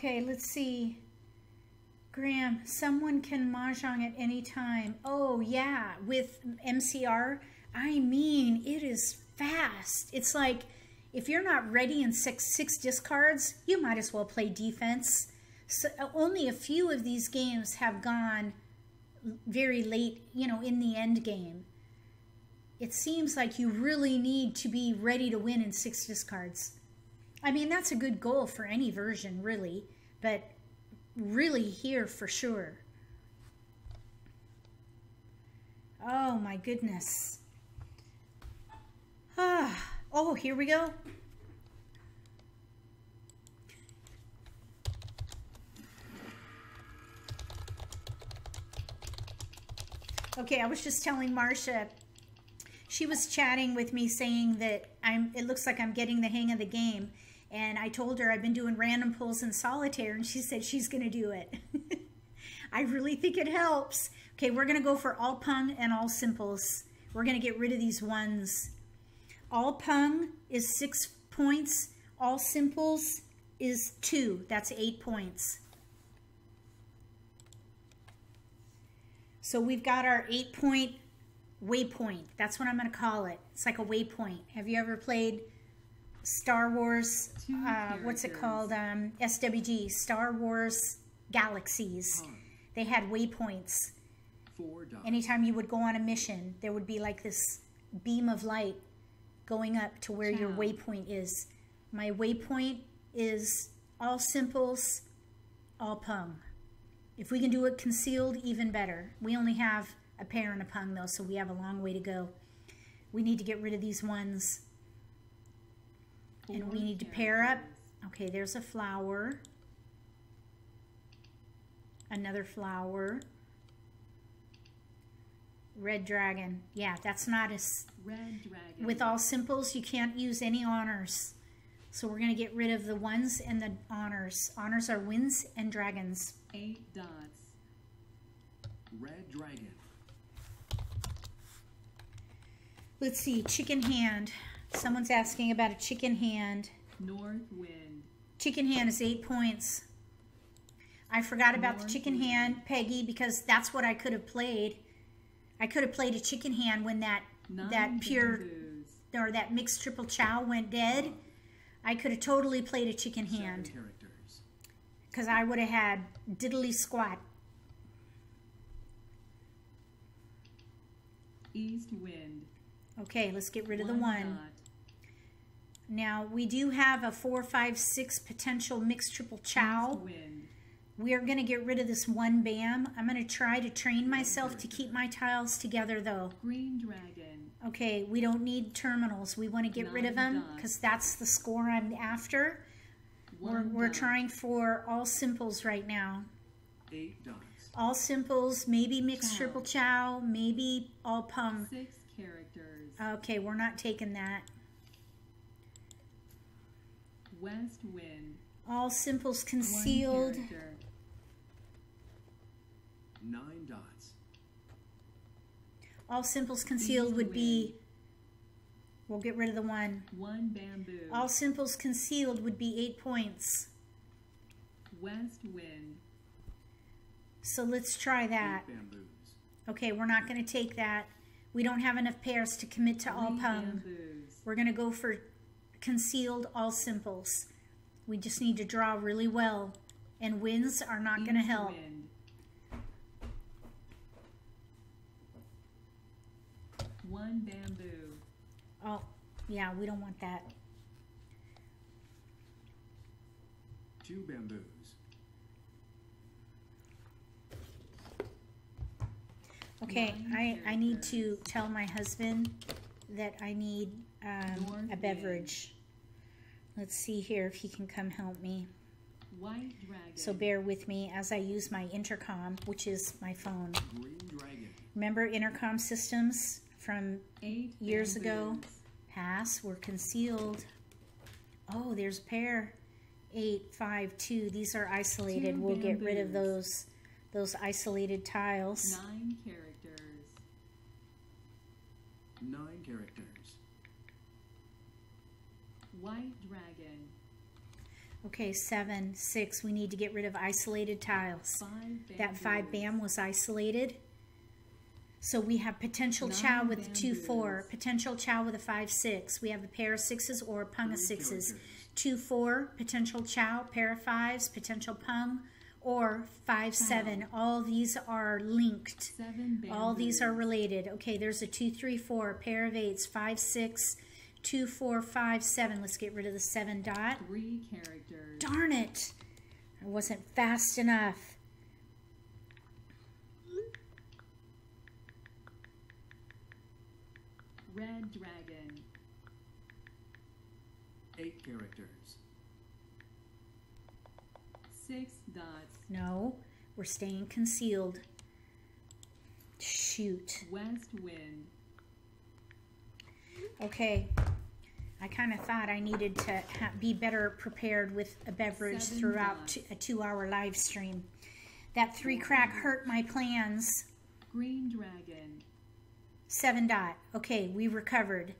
Okay, let's see. Graham, someone can mahjong at any time. Oh, yeah, with MCR. I mean, it is fast. It's like if you're not ready in six, six discards, you might as well play defense. So only a few of these games have gone very late, you know, in the end game. It seems like you really need to be ready to win in six discards. I mean, that's a good goal for any version, really, but really here for sure. Oh my goodness. Ah, oh, here we go. Okay, I was just telling Marcia she was chatting with me saying that I'm it looks like I'm getting the hang of the game and I told her I've been doing random pulls in solitaire, and she said she's going to do it. I really think it helps. Okay, we're going to go for all pung and all simples. We're going to get rid of these ones. All pung is six points. All simples is two. That's eight points. So we've got our eight point waypoint. That's what I'm going to call it. It's like a waypoint. Have you ever played Star Wars, uh, what's it called? Um, SWG, Star Wars Galaxies. They had waypoints. Anytime you would go on a mission, there would be like this beam of light going up to where your waypoint is. My waypoint is all simples, all pung. If we can do it concealed, even better. We only have a pair and a pung though, so we have a long way to go. We need to get rid of these ones and we need to pair up. Okay, there's a flower. Another flower. Red dragon. Yeah, that's not as...
Red dragon.
With all simples, you can't use any honors. So we're going to get rid of the ones and the honors. Honors are winds and dragons.
Eight dots.
Red dragon.
Let's see, chicken hand. Someone's asking about a chicken hand.
North wind.
Chicken hand is eight points. I forgot about North the chicken wind. hand, Peggy, because that's what I could have played. I could have played a chicken hand when that Nine that pure bamboos. or that mixed triple chow went dead. I could have totally played a chicken hand. Because I would have had diddly squat.
East wind.
Okay, let's get rid of the one. Now, we do have a four, five, six potential mixed triple chow. We are going to get rid of this one bam. I'm going to try to train myself to keep my tiles together, though.
Green dragon.
Okay, we don't need terminals. We want to get rid of them because that's the score I'm after. We're, we're trying for all simples right now.
Eight dots.
All simples, maybe mixed
Chow.
triple chow, maybe all pung.
Six characters.
Okay, we're not taking that.
West wind.
All simples concealed.
Nine dots.
All simples concealed
East
would be. We'll get rid of the one.
One bamboo.
All simples concealed would be eight points.
West wind.
So let's try that.
Eight bamboos.
Okay, we're not going to take that. We don't have enough pairs to commit to all
Three
pung.
bamboos.
We're going to go for concealed all simples. We just need to draw really well. And wins are not going to help.
wind. One bamboo.
Oh, yeah, we don't want that.
Two bamboos.
Okay, I, I need to tell my husband that I need um, a beverage. Let's see here if he can come help me.
White dragon.
So bear with me as I use my intercom, which is my phone.
Green.
Remember intercom systems from
Eight
years ago.
bamboos.
pass were concealed? Oh, there's a pair. Eight, five, two. These are isolated.
Two
we'll get rid of those those isolated tiles.
Nine characters.
Nine characters.
White dragon.
Okay, seven, six. We need to get rid of isolated tiles.
Five
That five bam was isolated. So we have potential
Nine
chow with a two four, potential chow with a five six. We have a pair of sixes or a pung of sixes.
characters.
Two four, potential chow, pair of fives, potential pung, or five seven. All these are linked.
Seven.
All these are related. Okay, there's a two, three, four, pair of eights, five, six, two, four, five, seven. Let's get rid of the seven dot.
Three characters.
Darn it! I wasn't fast enough.
Red dragon.
Eight characters.
Six dots.
No, we're staying concealed. Shoot.
West wind.
Okay. I kind of thought I needed to ha- be better prepared with a beverage
Seven
throughout
dots.
a two hour live stream. That three crack hurt my plans.
Green dragon.
Seven dot. Okay, we recovered.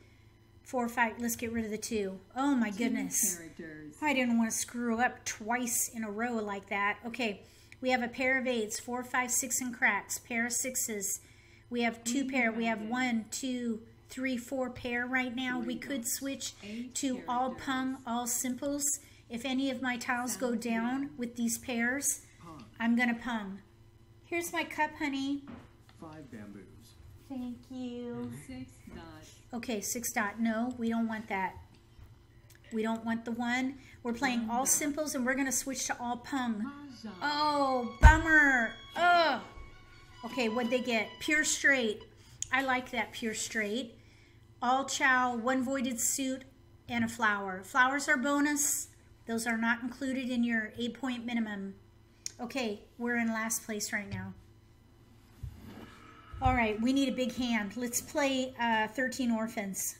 Four, five. Let's get rid of the two. Oh my
Two
goodness.
characters.
I didn't want to screw up twice in a row like that. Okay, we have a pair of eights, four, five, six, and cracks. Pair of sixes. We have two
Green
pair. We have
dragon.
one, two, three, four pair right now. We could switch to all pung, all simples. If any of my tiles go down with these pairs, I'm gonna pung. Here's my cup, honey.
Five bamboos.
Thank you.
Six dots.
Okay, six dot. No, we don't want that. We don't want the one. We're playing all simples and we're gonna switch to all pung. Oh, bummer. Oh. Okay, what'd they get? Pure straight. I like that pure straight. All chow, one voided suit, and a flower. Flowers are bonus. Those are not included in your eight point minimum. Okay, we're in last place right now. All right, we need a big hand. Let's play uh, 13 orphans.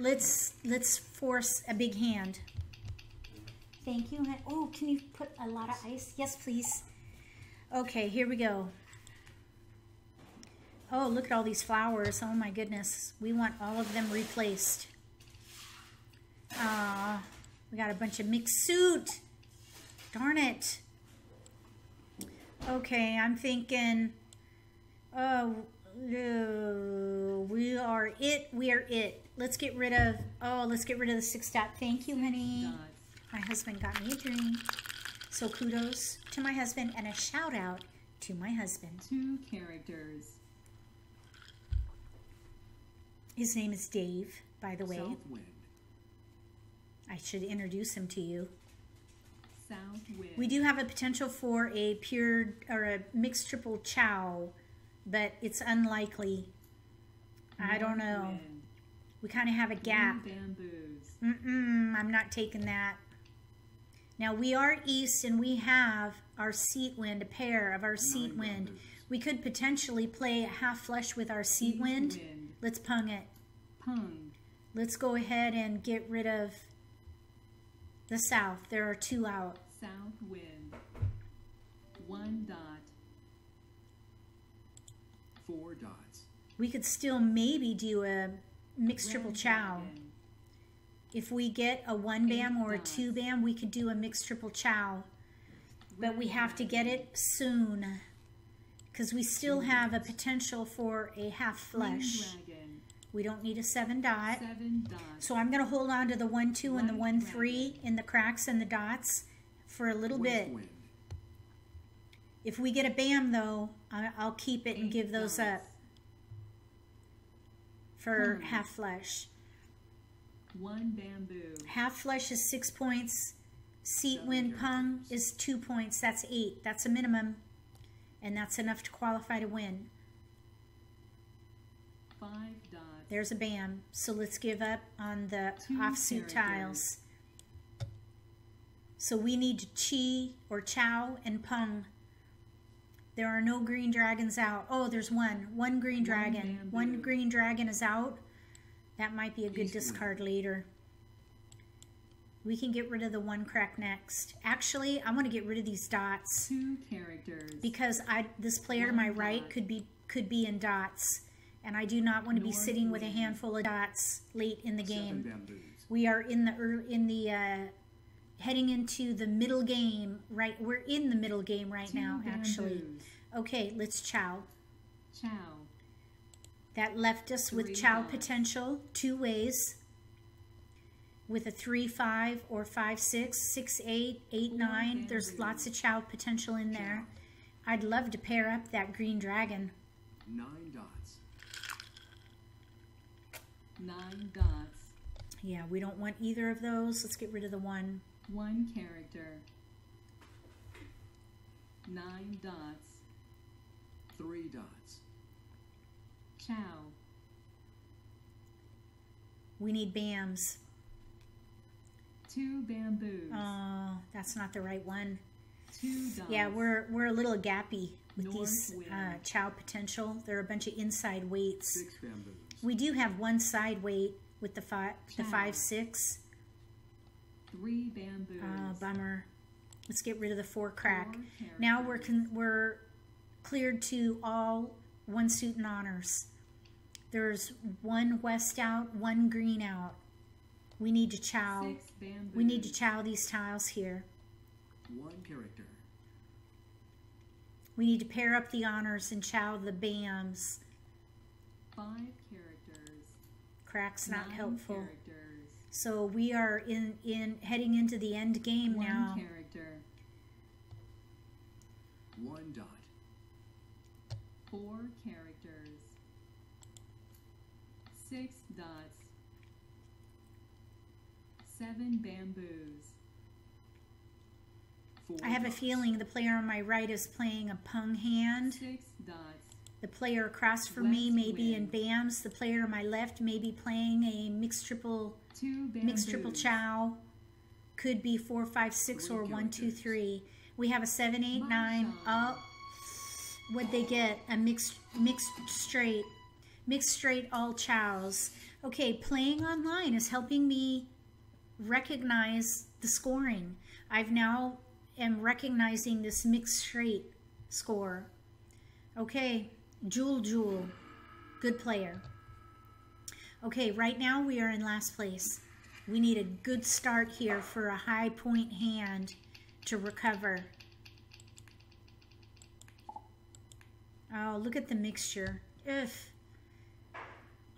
Let's let's force a big hand. Thank you. Oh, can you put a lot of ice? Yes, please. Okay, here we go. Oh, look at all these flowers. Oh my goodness. We want all of them replaced. Ah, we got a bunch of mixed suit. Darn it. Okay, I'm thinking, oh, we are it. We are it. Let's get rid of, oh, let's get rid of the six dot. Thank you, honey. My husband got me a drink. So kudos to my husband and a shout out to my husband.
Two characters.
His name is Dave, by the way.
South wind.
I should introduce him to you.
South wind.
We do have a potential for a pure or a mixed triple chow, but it's unlikely. I don't know.
Wind.
We kind of have a gap. Mm-mm, I'm not taking that. Now we are east and we have our seat wind, a pair of our seat
Nine
wind.
bamboos.
We could potentially play a half flush with our seat wind.
wind.
Let's pung it.
Pung.
Let's go ahead and get rid of the south. There are two out.
South wind. One dot.
Four dots.
We could still maybe do a mixed triple chow. If we get a one bam or a two bam, we could do a mixed triple chow. But we have to get it soon. Because we still have a potential for a half flush. We don't need a seven dot.
Seven dots.
So I'm going to hold on to the one, two, and the one, three in the cracks and the dots for a little
West
bit.
wind.
If we get a bam, though, I'll keep it and give those up for
Hmm.
half flush.
One bamboo.
Half flush is six points. Seat
Seven
wind pung is two points. That's eight. That's a minimum. And that's enough to qualify to win.
Five dots.
There's a bam. So let's give up on the
Two
offsuit
characters.
tiles. So we need chi or chow and pung. There are no green dragons out. Oh, there's one. One green
One
dragon. One green dragon is out. That might be a good discard later. We can get rid of the one crack next. Actually, I want to get rid of these dots
Two characters.
because I this player to my
One
right could be could be in dots, and I do not want to be sitting with a handful of dots late in the game.
bamboos.
We are in the in the uh, heading into the middle game. Right, we're in the middle game right
Two
now. Actually, okay, let's chow.
Chow.
That left us with
Three
chow
dots.
potential two ways. With a three five or five six, six eight, eight
Four
nine. There's lots of chow potential in there. I'd love to pair up that green dragon.
Nine dots.
Nine dots.
Yeah, we don't want either of those. Let's get rid of the one.
One character. Nine dots.
Three dots.
Chow.
We need BAMs.
Two bamboos.
Oh, that's not the right one.
Two dots.
Yeah, we're we're a little gappy with
North
these uh, chow potential. They're a bunch of inside waits.
Six bamboos.
We do have one side wait with the five the five six.
Three bamboos.
Oh, bummer. Let's get rid of the four crack.
Four
Now we're we're cleared to all one suit and honors. There's one west out, one green out. We need to chow.
Six bamboos.
We need to chow these tiles here.
One character.
We need to pair up the honors and chow the bams.
Five characters.
Crack's not helpful.
Characters.
So we are in in heading into the end game
One
now.
character.
One dot.
Four characters. Six dots. Seven bamboos.
Four
I have a feeling the player on my right is playing a pung hand.
Six dots.
The player across from me may be in bams. The player on my left may be playing a mixed triple mixed triple chow. Could be four, five, six,
Three
or one, two,
characters.
three. We have a seven, eight, nine.
Up.
Oh, what'd they get? A mixed mixed straight, mixed straight all chows. Okay, playing online is helping me recognize the scoring. I've now am recognizing this mixed straight score. Okay, Jewel Jewel, good player. Okay, right now we are in last place. We need a good start here for a high point hand to recover. Oh, look at the mixture. Ugh.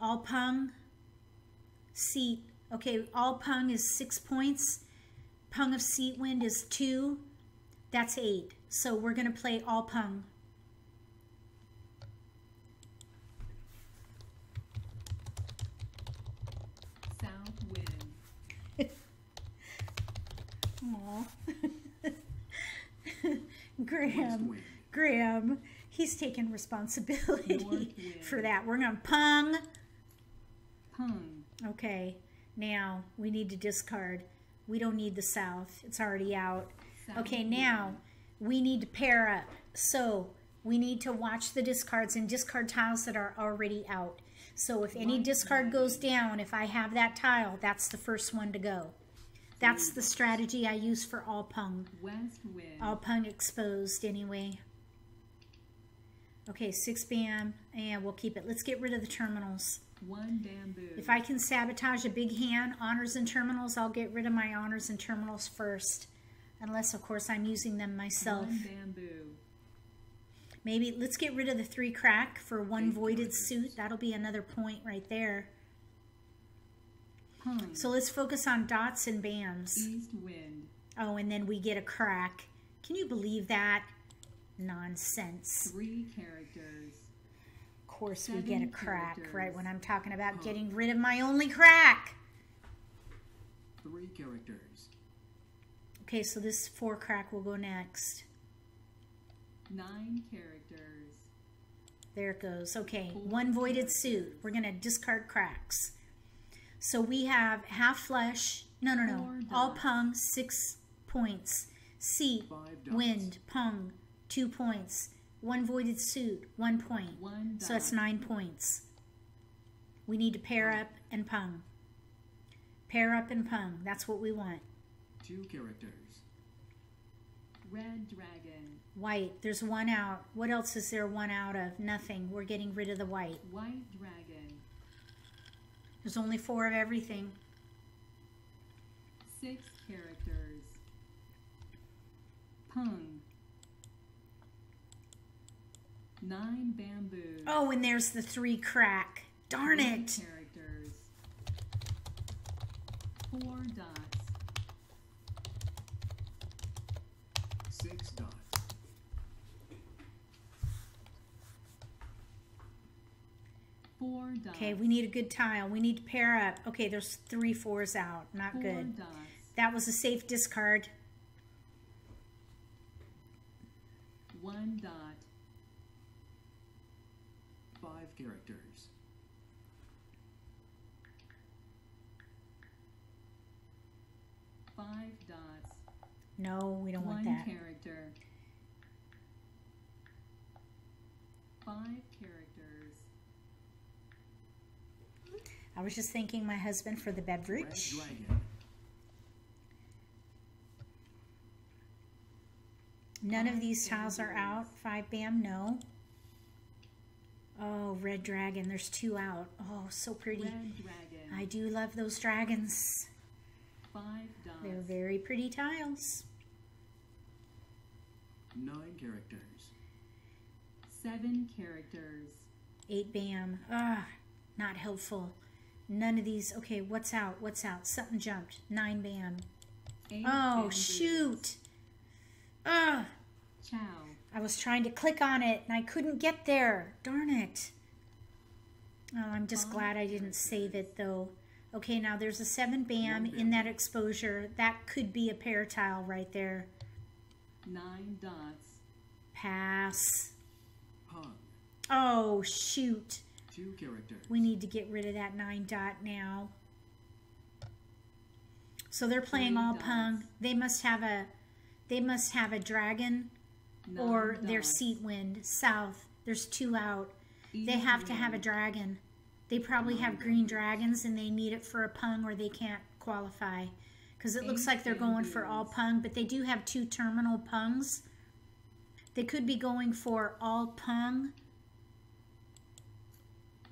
All pung, seat. Okay, all pung is six points. Pung of seat wind is two. That's eight. So we're going to play all pung. Sound
wind.
Aw.
Graham.
Graham. He's taking responsibility for that. We're going to pung.
Pung.
Okay now we need to discard. We don't need the south. It's already out.
South
Okay, now we need to pair up. So we need to watch the discards and discard tiles that are already out. So if any discard goes down, if I have that tile, that's the first one to go. That's the strategy I use for all pung.
West wind.
All pung exposed anyway. Okay, six bam, and we'll keep it. Let's get rid of the terminals.
One bamboo.
If I can sabotage a big hand, honors and terminals, I'll get rid of my honors and terminals first. Unless, of course, I'm using them myself.
One bamboo.
Maybe let's get rid of the three crack for one
Eight
voided suit. That'll be another point right there.
Pung.
So let's focus on dots and bams.
East wind.
Oh, and then we get a crack. Can you believe that? Nonsense.
Three characters.
Of course, we get a crack right when I'm talking about getting rid of my only crack.
Three characters.
Okay, so this four crack will go next.
Nine characters.
There it goes. Okay, one voided suit. We're going to discard cracks. So we have half flush. No, no, no. All pung, six points. Seat, wind, pung, two points. One voided suit, one point.
One.
So that's nine points. We need to pair up and pung. Pair up and pung. That's what we want.
Two characters.
Red dragon.
White, there's one out. What else is there one out of? Nothing. We're getting rid of the white.
White dragon.
There's only four of everything.
Six characters. Pung. Nine bamboo.
Oh, and there's the three crack. Darn
Three
it.
characters. Four dots.
Six dots.
Four dots.
Okay, we need a good tile. We need to pair up. Okay, there's three fours out. Not
Four
good.
dots.
That was a safe discard.
One dot.
Five characters.
Five dots.
No, we don't want that.
One
that.
character. Five characters.
I was just thanking my husband for the beverage. None of these tiles are out. Five bam, no. Oh, red dragon. There's two out. Oh, so pretty. I do love those dragons.
Five.
They're very pretty tiles.
Nine characters.
Seven characters.
Eight bam. Ah, not helpful. None of these. Okay, what's out? What's out? Something jumped. Nine bam.
Eight
Oh,
bamboos.
shoot. Ugh.
Chow.
I was trying to click on it and I couldn't get there. Darn it. Oh, I'm just
Five
glad I didn't save it though. Okay, now there's a seven bam
One
in that exposure. That could be a pair tile right there.
Nine dots.
Pass.
Pung.
Oh, shoot.
Two characters.
We need to get rid of that nine dot now. So they're playing
Three
all
dots.
pung. They must have a they must have a dragon
Nine
or their seat wind south. There's two out. They have to have a dragon. They probably have green dragons and they need it for a pung or they can't qualify. Because it looks like they're going for all pung, but they do have two terminal pungs. They could be going for all pung,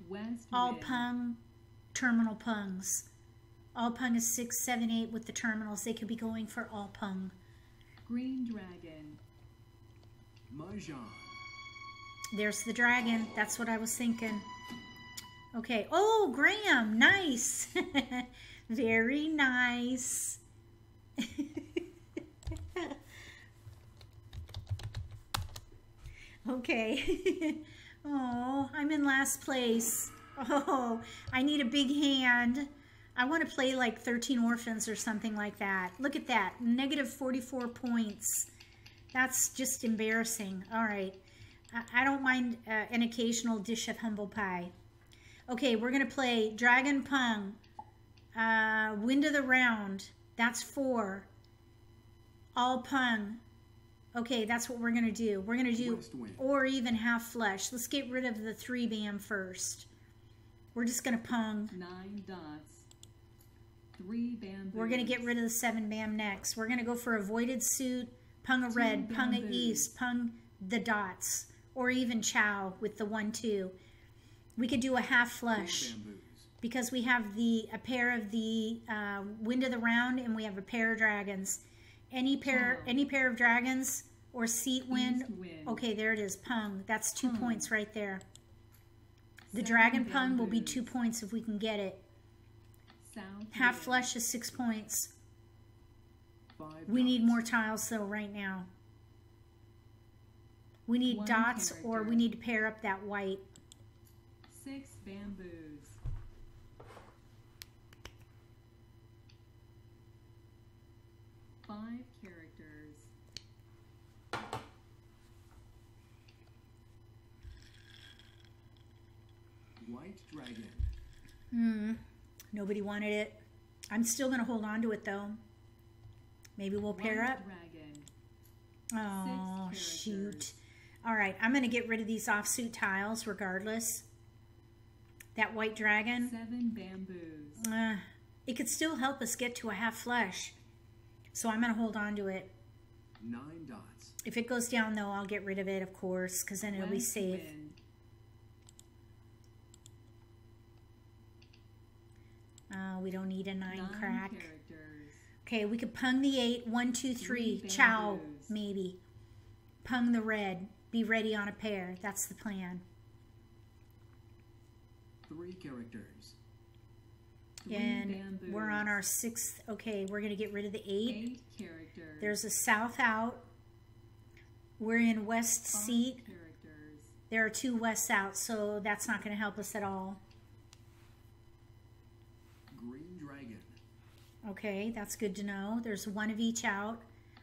West
all pung, terminal pungs. All pung is six, seven, eight with the terminals. They could be going for all pung.
Green dragon.
Mahjong.
There's the dragon. That's what I was thinking. Okay. Oh, Graham. Nice. Very nice. okay. oh, I'm in last place. Oh, I need a big hand. I want to play like 13 Orphans or something like that. Look at that. Negative 44 points. That's just embarrassing. All right. I, I don't mind uh, an occasional dish of humble pie. Okay, we're going to play Dragon Pung. Uh, Wind of the Round. That's four. All Pung. Okay, that's what we're going to do. We're going to do, or even half flush. Let's get rid of the three bam first. We're just going to pung.
Nine dots. Three bamboos.
We're going to get rid of the seven bam next. We're going to go for a voided suit, pung a red, pung a
bamboos.
east, pung the dots, or even chow with the one two. We could do a half flush because we have the a pair of the uh, wind of the round and we have a pair of dragons. Any pair,
Pung.
any pair of dragons or seat wind.
East wind.
Okay, there it is. Pung. That's two
Pung.
points right there. The
Seven
dragon pung will be two points if we can get it.
South
Half
wind.
flush is six points.
Five
We need more tiles though right now. We need
One
dots or we need to pair up that white.
Six bamboos. Five characters.
White dragon.
Hmm. Nobody wanted it. I'm still going to hold on to it though. Maybe we'll pair
White
up.
Dragon.
Oh, shoot. All right, I'm going to get rid of these offsuit tiles regardless. That white dragon,
Seven bamboos.
uh, it could still help us get to a half flush. So I'm going to hold on to it.
Nine dots.
If it goes down though, I'll get rid of it, of course, because then it'll be safe.
wind.
Uh, we don't need a nine,
Nine
crack.
characters.
Okay, we could pung the eight. One, two, three.
Three
Chow, maybe. Pung the red. Be ready on a pair. That's the plan.
Three characters.
Three
and
bamboos.
we're on our sixth. Okay, we're going to get rid of the eight.
Eight characters.
There's a south out. We're in west
Five
seat.
characters.
There are two west out, so that's not going to help us at all.
Green dragon.
Okay, that's good to know. There's one of each out.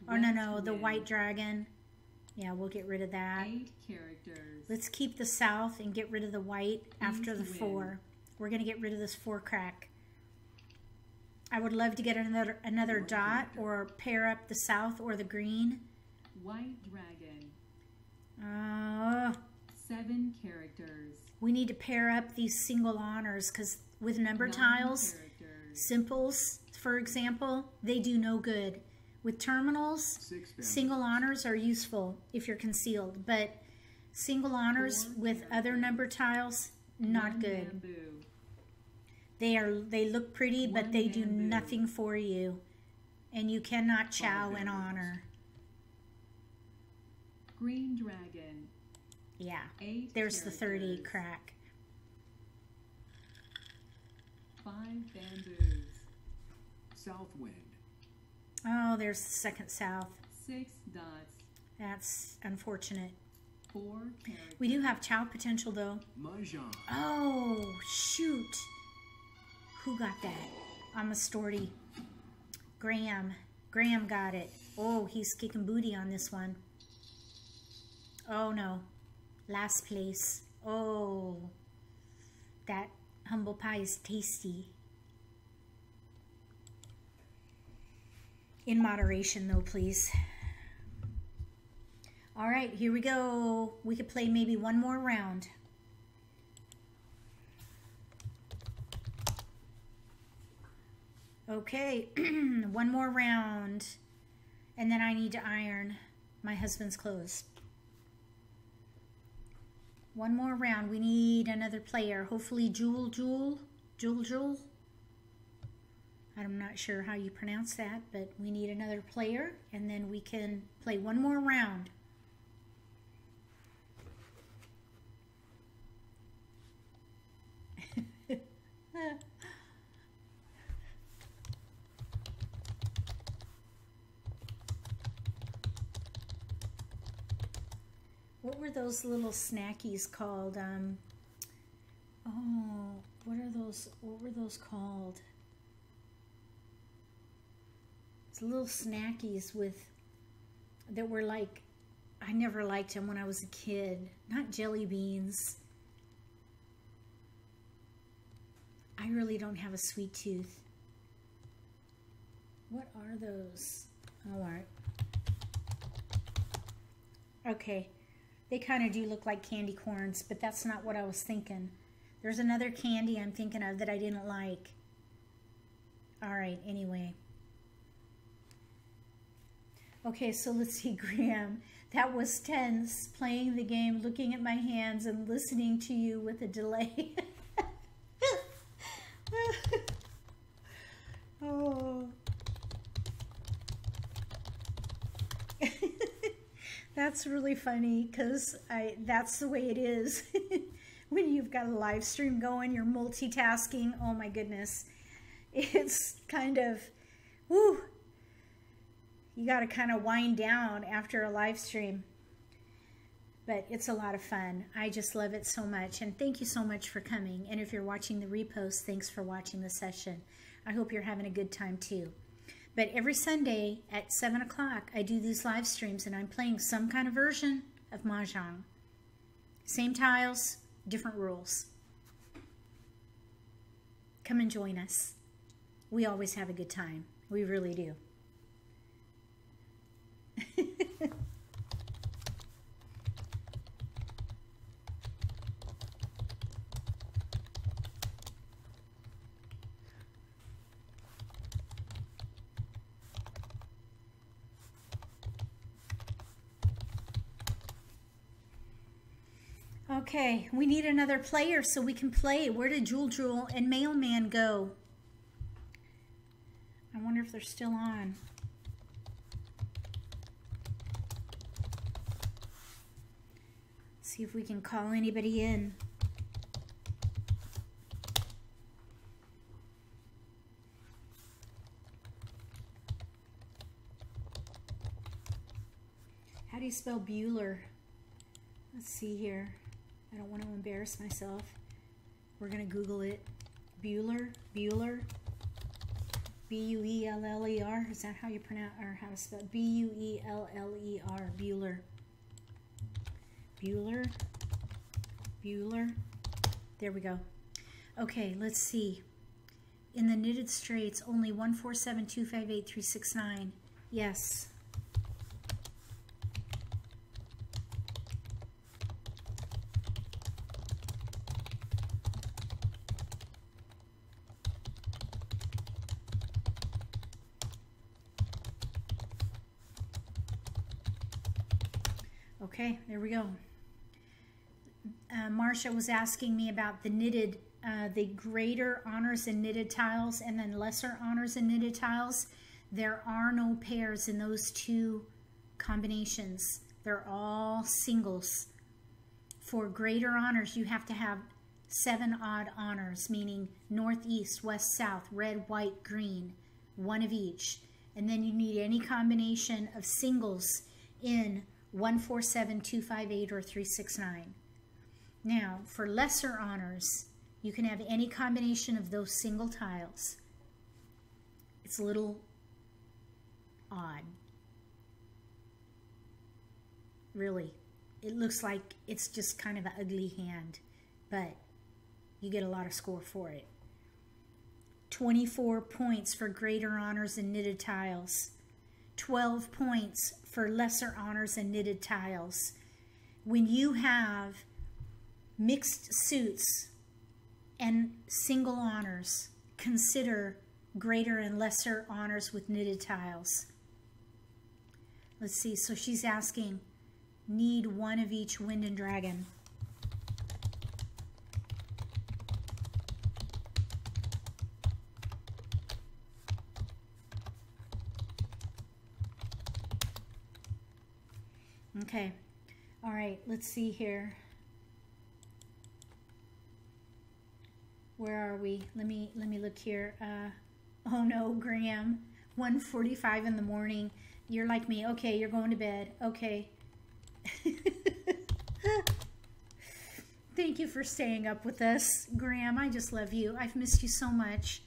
Oh, no, no, the white dragon. Yeah, we'll get rid of that.
Eight characters.
Let's keep the south and get rid of the white after the four. We're going to get rid of this four crack. I would love to get another another
White
dot or pair up the south or the green.
White dragon.
Uh,
Seven characters.
we need to pair up these single honors because with number
Nine
tiles,
Characters.
simples, for example, they do no good. With terminals, single honors are useful if you're concealed, but single honors
Four
with other number tiles, not
One
good.
Bamboo.
They are they look pretty, but
One
they do nothing for you, and you cannot chow
an
honor.
Green dragon.
Yeah,
Eight.
there's the thirty crack.
Five bamboos.
South wind.
Oh, there's the second south.
Six dots.
That's unfortunate.
Four characters.
We do have chow potential though.
Mahjong.
Oh shoot! Who got that? I'm a storty. Graham. Graham got it. Oh, he's kicking booty on this one. Oh no. Last place. Oh. That humble pie is tasty. In moderation though, please. All right, here we go. We could play maybe one more round. Okay, one more round. And then I need to iron my husband's clothes. One more round. We need another player. Hopefully, Jewel, Jewel, Jewel, Jewel. I'm not sure how you pronounce that, but we need another player, and then we can play one more round. What were those little snackies called? Um, oh, what are those? What were those called? It's little snackies with that were like I never liked them when I was a kid. Not jelly beans. I really don't have a sweet tooth. What are those? Oh, all right. Okay. They kind of do look like candy corns, but that's not what I was thinking. There's another candy I'm thinking of that I didn't like. All right, anyway. Okay, so let's see, Graham. That was tense, playing the game, looking at my hands, and listening to you with a delay. oh. that's really funny because I that's the way it is. when you've got a live stream going, you're multitasking. Oh my goodness. It's kind of, whoo, you got to kind of wind down after a live stream. But it's a lot of fun. I just love it so much. And thank you so much for coming. And if you're watching the repost, thanks for watching the session. I hope you're having a good time too. But every Sunday at 7 o'clock, I do these live streams and I'm playing some kind of version of Mahjong. Same tiles, different rules. Come and join us. We always have a good time. We really do. Okay, we need another player so we can play. Where did Jewel Jewel and Mailman go? I wonder if they're still on. See if we can call anybody in. How do you spell Bueller? Let's see here. I don't want to embarrass myself. We're going to Google it. Bueller, Bueller, B-U-E-L-L-E-R. Is that how you pronounce, or how to spell B-U-E-L-L-E-R, Bueller. Bueller, Bueller. There we go. Okay, let's see. In the knitted straights, only 147258369. Yes. Okay, there we go. Uh, Marcia was asking me about the knitted, uh, the greater honors and knitted tiles and then lesser honors and knitted tiles. There are no pairs in those two combinations. They're all singles. For greater honors, you have to have seven odd honors, meaning north, east, west, south, red, white, green, one of each. And then you need any combination of singles in 147, 258, or 369. Now, for lesser honors, you can have any combination of those single tiles. It's a little odd. Really. It looks like it's just kind of an ugly hand, but you get a lot of score for it. 24 points for greater honors and knitted tiles. 12 points for lesser honors and knitted tiles. When you have mixed suits and single honors, consider greater and lesser honors with knitted tiles. Let's see, so she's asking, need one of each wind and dragon. Okay. All right, let's see here. Where are we? Let me let me look here. Uh, oh no, Graham. 1:45 in the morning. You're like me. Okay, you're going to bed. Okay. Thank you for staying up with us, Graham. I just love you. I've missed you so much.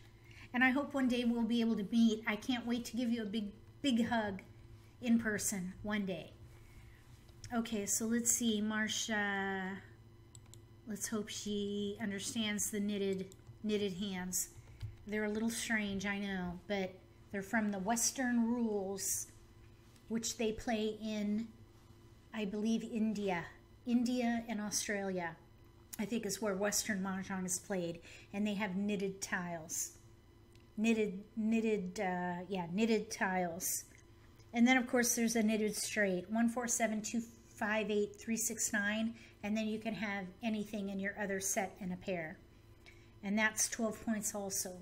And I hope one day we'll be able to meet. I can't wait to give you a big big hug in person one day. Okay, so let's see, Marcia. Let's hope she understands the knitted knitted hands. They're a little strange, I know, but they're from the Western rules, which they play in, I believe, India. India and Australia, I think, is where Western Mahjong is played. And they have knitted tiles. Knitted, knitted, uh, yeah, knitted tiles. And then, of course, there's a knitted straight. 147258 And then you can have anything in your other set in a pair. And that's 12 points also.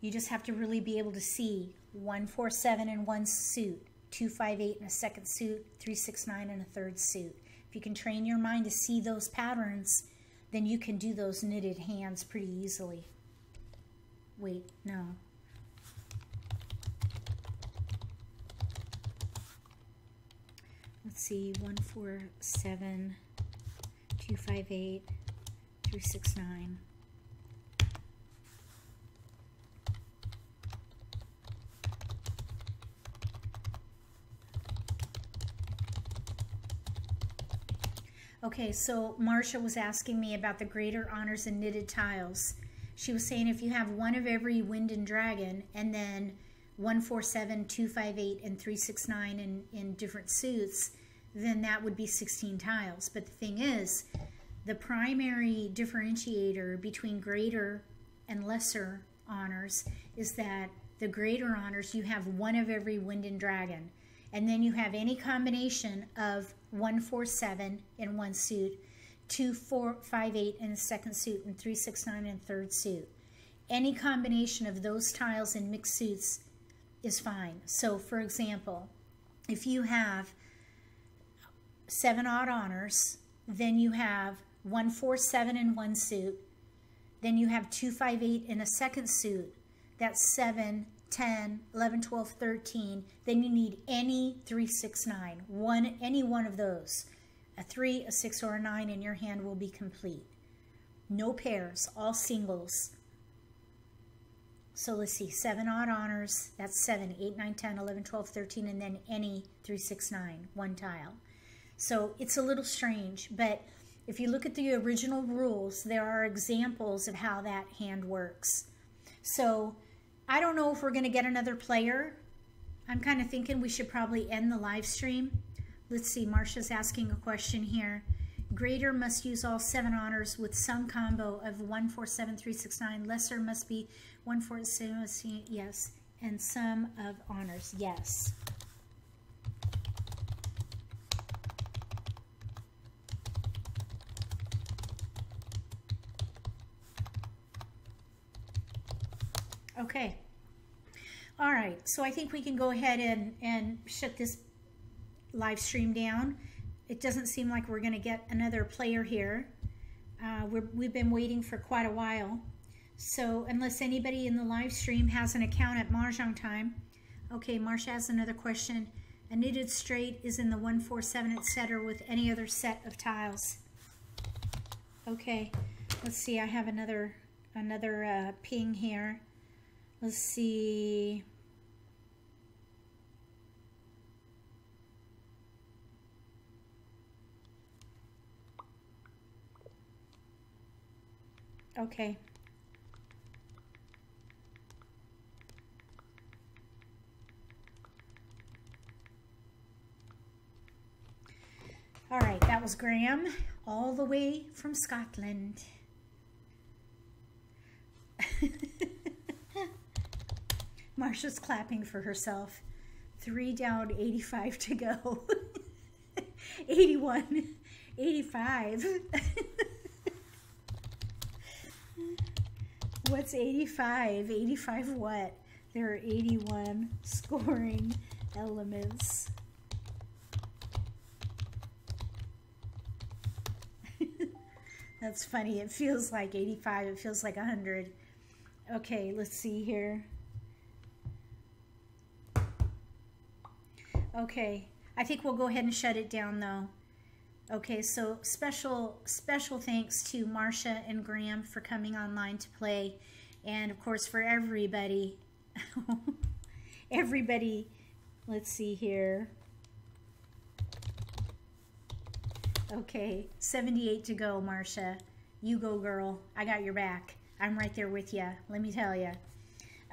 You just have to really be able to see 147 in one suit, 258 in a second suit, 369 in a third suit. If you can train your mind to see those patterns, then you can do those knitted hands pretty easily. Wait, no. Let's see, 147, 258, 369. Okay, so Marcia was asking me about the greater honors and knitted tiles. She was saying if you have one of every wind and dragon and then 147, 258, and 369 in, in different suits, then that would be 16 tiles. But the thing is, the primary differentiator between greater and lesser honors is that the greater honors, you have one of every wind and dragon. And then you have any combination of 147 in one suit, 2458 in the second suit, and 369 in the third suit. Any combination of those tiles in mixed suits is fine. So, for example, if you have seven odd honors, then you have 147 in one suit, then you have 258 in a second suit, that's 7, 10, 11, 12, 13, then you need any 3, 6, 9. One, any one of those. A 3, a 6, or a 9 in your hand will be complete. No pairs, all singles. So let's see, 7 odd honors, that's 7, 8, 9, 10, 11, 12, 13, and then any 3, 6, 9, one tile. So it's a little strange, but if you look at the original rules, there are examples of how that hand works. So I don't know if we're going to get another player. I'm kind of thinking we should probably end the live stream. Let's see, Marcia's asking a question here. Greater must use all seven honors with some combo of 147369. Lesser must be 147, yes, and some of honors, yes. Okay. All right, so I think we can go ahead and, and shut this live stream down. It doesn't seem like we're going to get another player here. Uh, we have been waiting for quite a while. So unless anybody in the live stream has an account at Mahjong Time. Okay, Marcia has another question. A knitted straight is in the 147 etc. with any other set of tiles. Okay, let's see. I have another another uh, ping here. Let's see. Okay. All right, that was Graham, all the way from Scotland. Marcia's clapping for herself. Three down, 85 to go. 81, 85. What's 85? 85 what? There are 81 scoring elements. That's funny. It feels like 85. It feels like 100. Okay, let's see here. Okay, I think we'll go ahead and shut it down though. Okay, so special special thanks to Marcia and Graham for coming online to play, and of course for everybody. everybody, let's see here. Okay, 78 to go, Marcia. You go, girl. I got your back. I'm right there with you. Let me tell you.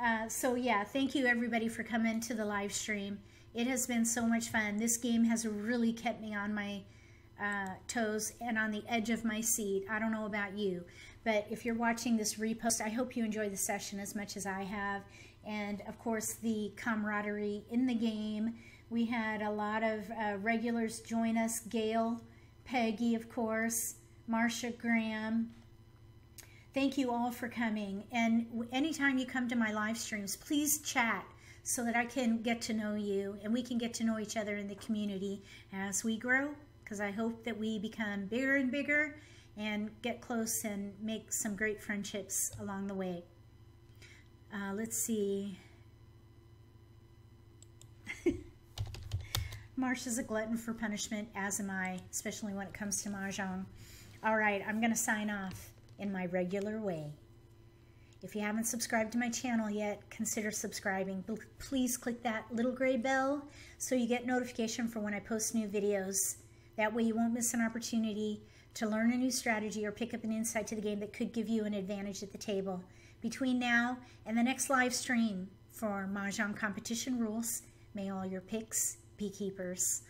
Uh, so yeah, thank you everybody for coming to the live stream. It has been so much fun. This game has really kept me on my uh, toes and on the edge of my seat. I don't know about you, but if you're watching this repost, I hope you enjoy the session as much as I have. And of course, the camaraderie in the game. We had a lot of uh, regulars join us. Gail, Peggy, of course, Marcia Graham, Thank you all for coming. And anytime you come to my live streams, please chat so that I can get to know you and we can get to know each other in the community as we grow. Because I hope that we become bigger and bigger and get close and make some great friendships along the way. Uh, let's see. Marcia's a glutton for punishment, as am I, especially when it comes to Mahjong. All right, I'm going to sign off in my regular way. If you haven't subscribed to my channel yet, consider subscribing. Please click that little gray bell so you get notification for when I post new videos. That way you won't miss an opportunity to learn a new strategy or pick up an insight to the game that could give you an advantage at the table. Between now and the next live stream for Mahjong competition rules, may all your picks be keepers.